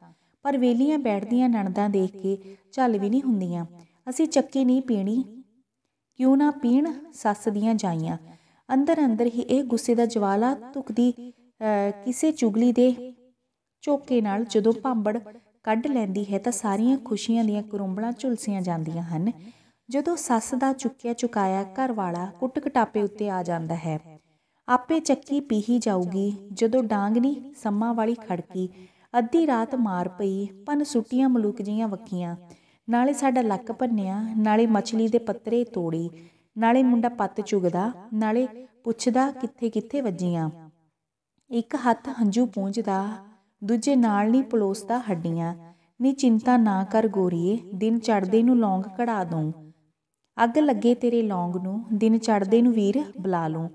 ਪਰ ਵੇਲੀਆਂ ਬੈਠਦੀਆਂ ਨਣਦਾਂ ਦੇਖ ਕੇ ਝੱਲ ਵੀ ਨਹੀਂ ਹੁੰਦੀਆਂ। ਅਸੀਂ ਚੱਕੀ ਨਹੀਂ ਪੀਣੀ, ਕਿਉਂ ਨਾ ਪੀਣ ਸੱਸ ਦੀਆਂ ਜਾਈਆਂ। ਅੰਦਰ ਅੰਦਰ ਹੀ ਇਹ ਗੁੱਸੇ ਦਾ ਜਵਾਲਾ ਧੁਕਦੀ ਕਿਸੇ ਚੁਗਲੀ ਦੇ ਝੋਕੇ ਨਾਲ ਜਦੋਂ ਭਾਂਬੜ ਕੱਢ ਲੈਂਦੀ ਹੈ ਤਾਂ ਸਾਰੀਆਂ ਖੁਸ਼ੀਆਂ ਦੀਆਂ ਕਰੁੰਬਲਾਂ ਝੁਲਸੀਆਂ ਜਾਂਦੀਆਂ ਹਨ। ਜਦੋਂ ਸੱਸ ਦਾ ਚੁੱਕਿਆ ਚੁਕਾਇਆ ਘਰ ਵਾਲਾ ਕੁੱਟ ਕਟਾਪੇ ਉੱਤੇ ਆ ਜਾਂਦਾ ਹੈ, ਆਪੇ ਚੱਕੀ ਪੀਹੀ ਜਾਊਗੀ। ਜਦੋਂ ਡਾਂਗਨੀ ਸੰਮਾ ਵਾਲੀ ਖੜਕੀ, ਅੱਧੀ ਰਾਤ ਮਾਰ ਪਈ ਪਨ ਸੁੱਟੀਆਂ ਮਲੂਕ ਜੀਆਂ ਵੱਖੀਆਂ। ਨਾਲੇ ਸਾਡਾ ਲੱਕ ਭੰਨਿਆ, ਨਾਲੇ ਮਛਲੀ ਦੇ ਪੱਤਰੇ ਤੋੜੀ ਨਾਲੇ ਮੁੰਡਾ ਪੱਤ ਚੁਗਦਾ, ਨਾਲੇ ਪੁੱਛਦਾ ਕਿੱਥੇ ਕਿੱਥੇ ਵੱਜੀਆਂ। ਇੱਕ ਹੱਥ ਹੰਝੂ ਪੂੰਝਦਾ, ਦੂਜੇ ਨਾਲ ਨਹੀਂ ਪਲੋਸਦਾ ਹੱਡੀਆਂ। ਨੀ ਚਿੰਤਾ ਨਾ ਕਰ ਗੋਰੀਏ, ਦਿਨ ਚੜਦੇ ਨੂੰ ਲੌਂਗ ਕਢਾ ਦੂੰ। ਅੱਗ ਲੱਗੇ ਤੇਰੇ ਲੌਂਗ ਨੂੰ, ਦਿਨ ਚੜਦੇ ਨੂੰ ਵੀਰ ਬੁਲਾ ਲੂੰ।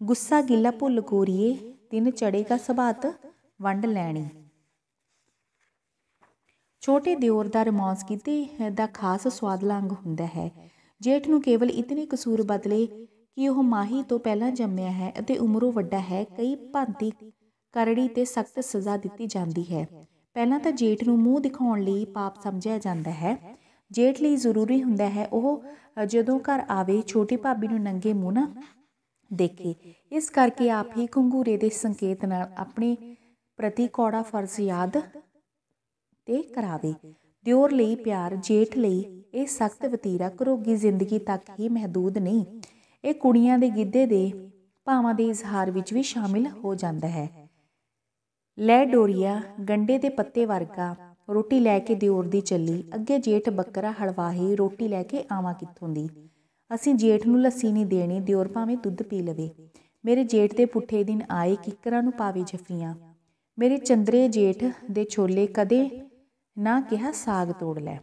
ਗੁੱਸਾ ਗਿੱਲਾ ਭੁੱਲ ਗੋਰੀਏ, ਦਿਨ ਚੜੇਗਾ ਸਬਾਤ ਵੰਡ ਲੈਣੀ। ਛੋਟੇ ਦਿਓਰ ਦਾ ਰਮਾਂਸ ਕੀਤੇ ਦਾ ਖਾਸ ਸਵਾਦ ਅੰਗ ਹੁੰਦਾ ਹੈ। ਜੇਠ ਨੂੰ ਕੇਵਲ ਇਤਨੇ ਕਸੂਰ ਬਦਲੇ ਕਿ ਉਹ ਮਾਹੀ ਤੋਂ ਪਹਿਲਾਂ ਜੰਮਿਆ ਹੈ ਅਤੇ ਉਮਰੋਂ ਵੱਡਾ ਹੈ, ਕਈ ਭਾਂਤੀ ਕਰੜੀ ਤੇ ਸਖਤ ਸਜ਼ਾ ਦਿੱਤੀ ਜਾਂਦੀ ਹੈ। ਪਹਿਲਾਂ ਤਾਂ ਜੇਠ ਨੂੰ ਮੂੰਹ ਦਿਖਾਉਣ ਲਈ ਪਾਪ ਸਮਝਿਆ ਜਾਂਦਾ ਹੈ। ਜੇਠ ਲਈ ਜ਼ਰੂਰੀ ਹੁੰਦਾ ਹੈ ਉਹ ਜਦੋਂ ਘਰ ਆਵੇ, ਛੋਟੀ ਭਾਬੀ ਨੂੰ ਨੰਗੇ ਮੂੰਹ ਨਾ ਦੇਖੇ। ਇਸ ਕਰਕੇ ਆਪ ਹੀ ਘੰਗੂਰੇ ਦੇ ਸੰਕੇਤ ਨਾਲ ਆਪਣੇ ਪ੍ਰਤੀ ਕੌੜਾ ਫਰਜ਼ ਯਾਦ ਤੇ ਕਰਾਵੇ। ਦਿਓਰ ਲਈ ਪਿਆਰ, ਜੇਠ ਲਈ ਇਹ ਸਖਤ ਵਤੀਰਾ ਕਰੋਗੀ ਜ਼ਿੰਦਗੀ ਤੱਕ ਹੀ ਮਹਦੂਦ ਨਹੀਂ। ਇਹ ਕੁੜੀਆਂ ਦੇ ਗਿੱਧੇ ਦੇ ਭਾਵਾਂ ਦੇ ਇਜ਼ਹਾਰ ਵਿੱਚ ਵੀ ਸ਼ਾਮਿਲ ਹੋ ਜਾਂਦਾ ਹੈ। ਲੈ ਡੋਰੀਆ, ਗੰਡੇ ਦੇ ਪੱਤੇ ਵਰਗਾ, ਰੋਟੀ ਲੈ ਕੇ ਦਿਓਰ ਦੀ ਚੱਲੀ, ਅੱਗੇ ਜੇਠ ਬੱਕਰਾ ਹਲਵਾਹੀ, ਰੋਟੀ ਲੈ ਕੇ ਆਵਾਂ ਕਿੱਥੋਂ ਦੀ? ਅਸੀਂ ਜੇਠ ਨੂੰ ਲੱਸੀ ਨਹੀਂ ਦੇਣੀ, ਦਿਓਰ ਭਾਵੇਂ ਦੁੱਧ ਪੀ ਲਵੇ। ਮੇਰੇ ਜੇਠ ਦੇ ਪੁੱਠੇ ਦਿਨ ਆਏ, ਕਿੱਕਰਾਂ ਨੂੰ ਪਾਵੇ ਜਫੀਆਂ। ਮੇਰੇ ਚੰਦਰੇ ਜੇਠ ਦੇ ਛੋਲੇ ਕਦੇ ਨਾ ਕਿਹਾ ਸਾਗ ਤੋੜ ਲੈ।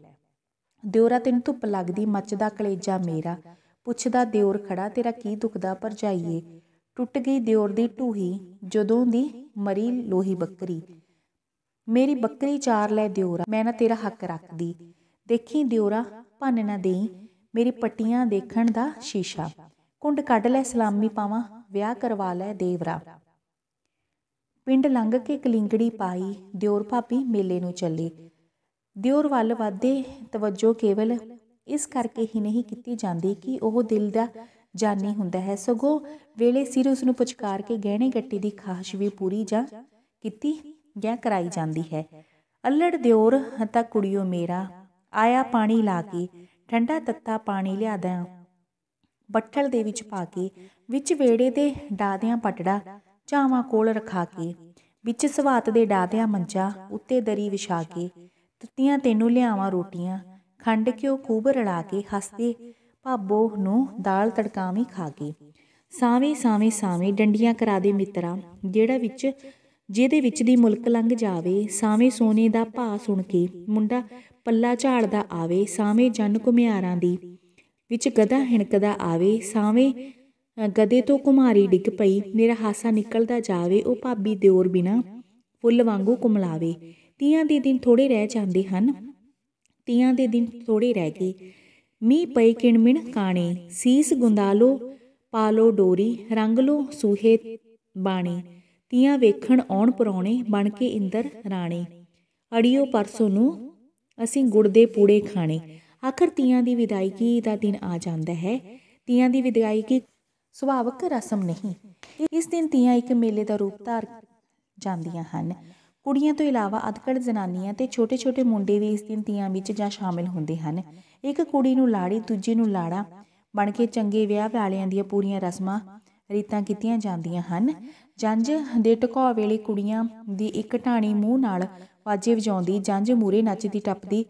ਦਿਓਰਾ, ਤੈਨੂੰ ਧੁੱਪ ਲੱਗਦੀ, ਮੱਚਦਾ ਕਲੇਜਾ ਮੇਰਾ। ਪੁੱਛਦਾ ਦਿਓਰ ਖੜਾ, ਤੇਰਾ ਕੀ ਦੁਖਦਾ ਭਰਜਾਈਏ ਟੁੱਟ ਗਈ ਦਿਓਰ ਦੀ ਢੂਹੀ, ਜਦੋਂ ਦੀ ਮਰੀ ਲੋਹੀ ਬੱਕਰੀ। ਮੇਰੀ ਬੱਕਰੀ ਚਾਰ ਲੈ ਦਿਓਰਾ, ਮੈਂ ਨਾ ਤੇਰਾ ਹੱਕ ਰੱਖਦੀ। ਦੇਖੀ ਦਿਓਰਾ, ਭੰਨ ਨਾ ਦੇਈ, ਮੇਰੀ ਪੱਟੀਆਂ ਦੇਖਣ ਦਾ ਸ਼ੀਸ਼ਾ। ਕੁੰਡ ਕੱਢ ਲੈ, ਸਲਾਮੀ ਪਾਵਾਂ, ਵਿਆਹ ਕਰਵਾ ਲੈ ਦੇਵਰਾ। ਪਿੰਡ ਲੰਘ ਕੇ ਕਲਿੰਗੜੀ ਪਾਈ, ਦਿਓਰ ਭਾਬੀ ਮੇਲੇ ਨੂੰ ਚੱਲੇ। ਦਿਓਰ ਵੱਲ ਵਾਧੇ ਤਵੱਜੋ ਕੇਵਲ ਇਸ ਕਰਕੇ ਹੀ ਨਹੀਂ ਕੀਤੀ ਜਾਂਦੀ ਕਿ ਉਹ ਦਿਲ ਦਾ ਜਾਨੀ ਹੁੰਦਾ ਹੈ। ਸਗੋਂ ਵੇਲੇ ਸਿਰ ਉਸ ਨੂੰ ਪੁਚਕਾਰ ਕੇ ਗਹਿਣੇ ਗੱਟੀ ਦੀ ਖਾਸ਼ ਵੀ ਪੂਰੀ ਜਾਂ ਕੀਤੀ ਜਾਂ ਕਰਾਈ ਜਾਂਦੀ ਹੈ। ਅਲੜ ਦਿਓਰ ਹਤਾ ਕੁੜੀਓ ਮੇਰਾ, ਆਇਆ ਪਾਣੀ ਲਾ ਕੇ, ਠੰਡਾ ਤੱਤਾ ਪਾਣੀ ਲਿਆਦਾ, ਬੱਠਲ ਦੇ ਵਿੱਚ ਪਾ ਕੇ, ਵਿੱਚ ਵੇੜੇ ਦੇ ਡਾਦਿਆਂ ਪਟੜਾ ਚਾਵਾਂ ਕੋਲ ਰਖਾ ਕੇ, ਵਿੱਚ ਸਵਾਤ ਦੇ ਡਾਦਿਆਂ ਮੰਜਾ, ਉੱਤੇ ਦਰੀ ਵਿਛਾ ਕੇ ਤੱਤੀਆਂ ਤੈਨੂੰ ਲਿਆਵਾਂ ਰੋਟੀਆਂ। ਖੰਡ ਕਿਉ ਖੂਬ ਰਲਾ ਕੇ ਹੱਸਦੇ ਭਾਬੋ ਨੂੰ ਦਾਲ ਤੜਕਾਵੀਂ ਖਾ ਕੇ ਸਾਵੇਂ ਸਾਵੇਂ ਸਾਵੇਂ ਡੰਡੀਆਂ ਕਰਾ ਦੇ ਮਿੱਤਰਾ, ਜਿਹੜਾ ਵਿੱਚ, ਜਿਹਦੇ ਵਿੱਚ ਦੀ ਮੁਲਕ ਲੰਘ ਜਾਵੇ, ਸਾਵੇਂ ਸੋਨੇ ਦਾ ਭਾ ਸੁਣ ਕੇ ਮੁੰਡਾ ਪੱਲਾ ਝਾੜਦਾ ਆਵੇ, ਸਾਵੇਂ ਜਨ ਘੁਮਿਆਰਾਂ ਦੀ ਵਿੱਚ ਗਧਾ ਹਿਣਕਦਾ ਆਵੇ, ਸਾਵੇਂ ਗਦੇ ਤੋਂ ਕੁਮਾਰੀ ਡਿੱਗ ਪਈ ਮੇਰਾ ਹਾਸਾ ਨਿਕਲਦਾ ਜਾਵੇ, ਉਹ ਭਾਬੀ ਦਿਓਰ ਬਿਨਾ ਫੁੱਲ ਵਾਂਗੂ ਕੁਮਲਾਵੇ। ਤੀਆਂ ਦੇ ਦਿਨ ਥੋੜੇ ਰਹਿ ਜਾਂਦੇ ਹਨ। ਤੀਆਂ ਦੇ ਦਿਨ ਥੋੜੇ ਰਹਿ ਗਏ। ਮੀਂਹ ਪਈ ਕਿਣਮਿਣ ਕਾਣੇ, ਸੀਸ ਗੁੰਦਾਲੋ, ਪਾਲੋ ਡੋਰੀ, ਰੰਗ ਲੋ ਸੂਹੇ ਬਾਣੀ, ਤੀਆਂ ਵੇਖਣ ਆਉਣ ਪਰੌਣੇ, ਬਣ ਕੇ ਇੰਦਰ ਰਾਣੇ। ਅੜਿਓ ਪਰਸੋਂ ਨੂੰ ਅਸੀਂ ਗੁੜ ਦੇ ਪੂੜੇ ਖਾਣੇ। ਆਖਰ ਤੀਆਂ ਦੀ ਵਿਦਾਇਗੀ ਦਾ ਦਿਨ ਆ ਜਾਂਦਾ ਹੈ। ਤੀਆਂ ਦੀ ਵਿਦਾਇਗੀ ਸੁਭਾਵਕ ਰਸਮ ਨਹੀਂ। ਇਸ ਦਿਨ ਤੀਆਂ ਇੱਕ ਮੇਲੇ ਦਾ ਰੂਪ ਧਾਰ ਜਾਂਦੀਆਂ ਹਨ। ਕੁੜੀਆਂ ਤੋਂ ਇਲਾਵਾ ਅਧਕੜ ਜ਼ਨਾਨੀਆਂ ਤੇ ਛੋਟੇ-ਛੋਟੇ ਮੁੰਡੇ ਵੀ ਇਸ ਦਿਨ ਤੀਆਂ ਵਿੱਚ ਜਾਂ ਸ਼ਾਮਿਲ ਹੁੰਦੇ ਹਨ। ਇੱਕ ਕੁੜੀ ਨੂੰ ਲਾੜੀ, ਦੂਜੀ ਨੂੰ ਲਾੜਾ ਬਣ ਕੇ ਚੰਗੇ ਵਿਆਹ ਵਾਲਿਆਂ ਦੀਆਂ ਪੂਰੀਆਂ ਰਸਮਾਂ, ਰੀਤਾਂ ਕੀਤੀਆਂ ਜਾਂਦੀਆਂ ਹਨ। ਜੰਜ ਦੇ ਟਕਾ ਵੇਲੇ ਕੁੜੀਆਂ ਦੀ ਇੱਕ ਢਾਣੀ ਮੂੰਹ ਨਾਲ ਵਾਜੇ ਵਜਾਉਂਦੀ ਜੰਜ ਮੂਰੇ ਨੱਚਦੀ, ਟੱਪਦੀ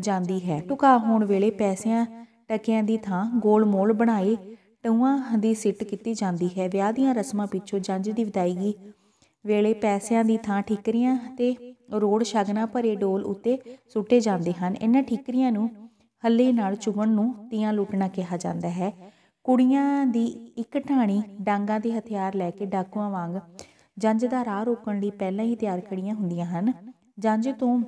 ਜਾਂਦੀ ਹੈ। ਟੁਕਾ ਹੋਣ ਵੇਲੇ ਪੈਸਿਆਂ ਟਕਿਆਂ ਦੀ ਥਾਂ ਗੋਲ ਮੋਲ ਬਣਾਏ ਟੂਆਂ ਦੀ ਸਿੱਟ ਕੀਤੀ ਜਾਂਦੀ ਹੈ। ਵਿਆਹ ਦੀਆਂ ਰਸਮਾਂ ਪਿੱਛੋਂ ਜੰਜ ਦੀ ਵਿਦਾਇਗੀ ਵੇਲੇ ਪੈਸਿਆਂ ਦੀ ਥਾਂ ਠਿਕਰੀਆਂ ਤੇ ਰੋੜ ਸ਼ਗਨਾ ਭਰੇ ਡੋਲ ਉੱਤੇ ਸੁੱਟੇ ਜਾਂਦੇ ਹਨ। ਇਹਨਾਂ ਠਿਕਰੀਆਂ ਨੂੰ ਹੱਲੇ ਨਾਲ ਚੁਗਣ ਨੂੰ ਤੀਆਂ ਲੁੱਟਣਾ ਕਿਹਾ ਜਾਂਦਾ ਹੈ। ਕੁੜੀਆਂ ਦੀ ਇੱਕ ਢਾਣੀ ਡਾਂਗਾ ਦੇ ਹਥਿਆਰ ਲੈ ਕੇ ਡਾਕੂਆਂ ਵਾਂਗ ਜੰਜ ਦਾ ਰਾਹ ਰੋਕਣ ਲਈ ਪਹਿਲਾਂ ਹੀ ਤਿਆਰ ਖੜੀਆਂ ਹੁੰਦੀਆਂ ਹਨ। ਜੰਜ ਤੋਂ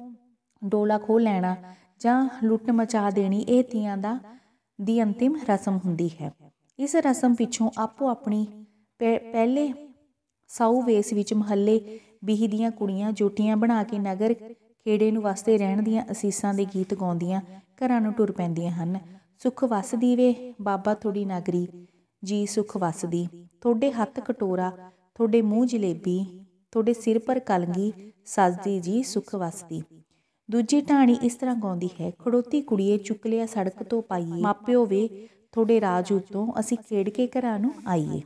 ਡੋਲਾ ਖੋਹ ਲੈਣਾ ਜਾਂ ਲੁੱਟ ਮਚਾ ਦੇਣੀ ਇਹ ਤੀਆਂ ਦਾ ਦੀ ਅੰਤਿਮ ਰਸਮ ਹੁੰਦੀ ਹੈ। ਇਸ ਰਸਮ ਪਿੱਛੋਂ ਆਪੋ ਆਪਣੀ ਪਹਿਲੇ ਸਾਊ ਵੇਸ ਵਿੱਚ ਮਹੱਲੇ ਬੀਹੀ ਦੀਆਂ ਕੁੜੀਆਂ ਜੋਟੀਆਂ ਬਣਾ ਕੇ ਨਗਰ ਖੇੜੇ ਨੂੰ ਵਸਦੇ ਰਹਿਣ ਦੀਆਂ ਅਸੀਸਾਂ ਦੇ ਗੀਤ ਗਾਉਂਦੀਆਂ ਘਰਾਂ ਨੂੰ ਟੁਰ ਪੈਂਦੀਆਂ ਹਨ। ਸੁਖ ਵਸਦੀ ਵੇ ਬਾਬਾ ਥੋੜੀ ਨਗਰੀ, ਜੀ ਸੁਖ ਵਸਦੀ। ਤੁਹਾਡੇ ਹੱਥ ਕਟੋਰਾ, ਤੁਹਾਡੇ ਮੂੰਹ ਜਲੇਬੀ, ਤੁਹਾਡੇ ਸਿਰ ਪਰ ਕਲਗੀ, ਸਜਦੀ ਜੀ ਸੁਖ ਵਸਦੀ। ਦੂਜੀ ਢਾਣੀ ਇਸ ਤਰ੍ਹਾਂ ਗਾਉਂਦੀ ਹੈ, ਖੜੋਤੀ ਕੁੜੀਏ ਚੁੱਕ ਲਿਆ ਸੜਕ ਤੋਂ ਪਾਈਏ, ਮਾਪਿਓ ਵੇ ਤੁਹਾਡੇ ਰਾਜ ਉਤੋਂ ਅਸੀਂ ਖੇਡ ਕੇ ਘਰਾਂ ਨੂੰ ਆਈਏ।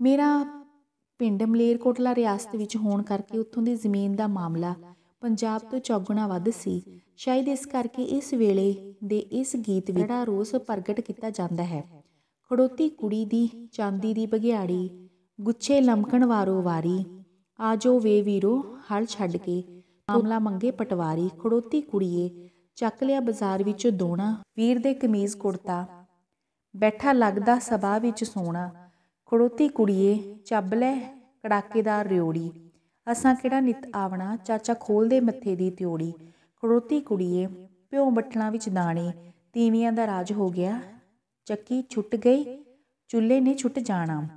ਮੇਰਾ ਪਿੰਡ ਮਲੇਰਕੋਟਲਾ ਰਿਆਸਤ ਵਿੱਚ ਹੋਣ ਕਰਕੇ ਉੱਥੋਂ ਦੀ ਜ਼ਮੀਨ ਦਾ ਮਾਮਲਾ ਪੰਜਾਬ ਤੋਂ ਚੌਗੁਣਾ ਵੱਧ ਸੀ। ਸ਼ਾਇਦ ਇਸ ਕਰਕੇ ਇਸ ਵੇਲੇ ਦੇ ਇਸ ਗੀਤ ਵਿੱਚ ਬੜਾ ਰੋਸ ਪ੍ਰਗਟ ਕੀਤਾ ਜਾਂਦਾ ਹੈ। ਖੜੋਤੀ ਕੁੜੀ ਦੀ ਚਾਂਦੀ ਦੀ ਬਗਿਆੜੀ ਗੁੱਛੇ ਲਮਕਣ ਵਾਰੋ ਵਾਰੀ ਆਜੋ ਵੇ ਵੀਰੋ, ਹਲ ਛੱਡ ਕੇ, ਮਾਮਲਾ ਮੰਗੇ ਪਟਵਾਰੀ, ਖੜੋਤੀ ਕੁੜੀਏ, ਚੱਕ ਲਿਆ ਬਾਜ਼ਾਰ ਵਿੱਚੋਂ ਦੋਣਾ, ਵੀਰ ਦੇ ਕਮੀਜ਼ ਕੁੜਤਾ, ਬੈਠਾ ਲੱਗਦਾ ਸਭਾ ਵਿੱਚ ਸੋਣਾ ਖੜੋਤੀ ਕੁੜੀਏ, ਚੱਬ ਲੈ ਕੜਾਕੇਦਾਰ ਰਿਓੜੀ। ਅਸਾਂ ਕਿਹੜਾ ਨਿਤ ਆਵਣਾ, ਚਾਚਾ ਖੋਲਦੇ ਮੱਥੇ ਦੀ ਤਿਉੜੀ। ਖੜੋਤੀ ਕੁੜੀਏ, ਪਿਓ ਬੱਠਲਾਂ ਵਿੱਚ ਦਾਣੇ, ਤੀਵੀਆਂ ਦਾ ਰਾਜ ਹੋ ਗਿਆ। ਚੱਕੀ ਛੁੱਟ ਗਈ, ਚੁੱਲ੍ਹੇ ਨੇ ਛੁੱਟ ਜਾਣਾ।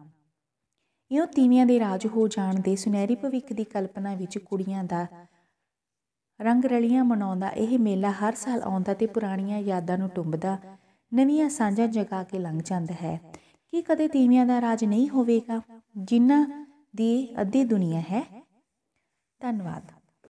ਇਉਂ ਤੀਵੀਆਂ ਦੇ ਰਾਜ ਹੋ ਜਾਣ ਦੇ ਸੁਨਹਿਰੀ ਭਵਿੱਖ ਦੀ ਕਲਪਨਾ ਵਿੱਚ ਕੁੜੀਆਂ ਦਾ ਰੰਗ ਰਲੀਆਂ ਮਨਾਉਂਦਾ, ਇਹ ਮੇਲਾ ਹਰ ਸਾਲ ਆਉਂਦਾ ਤੇ ਪੁਰਾਣੀਆਂ ਯਾਦਾਂ ਨੂੰ ਟੁੰਬਦਾ, ਨਵੀਆਂ ਸਾਂਝਾਂ ਜਗਾ ਕੇ ਲੰਘ ਜਾਂਦਾ ਹੈ। ਕੀ ਕਦੇ ਤੀਵੀਆਂ ਦਾ ਰਾਜ ਨਹੀਂ ਹੋਵੇਗਾ ਜਿਨ੍ਹਾਂ ਦੀ ਅੱਧੀ ਦੁਨੀਆ ਹੈ। ਧੰਨਵਾਦ।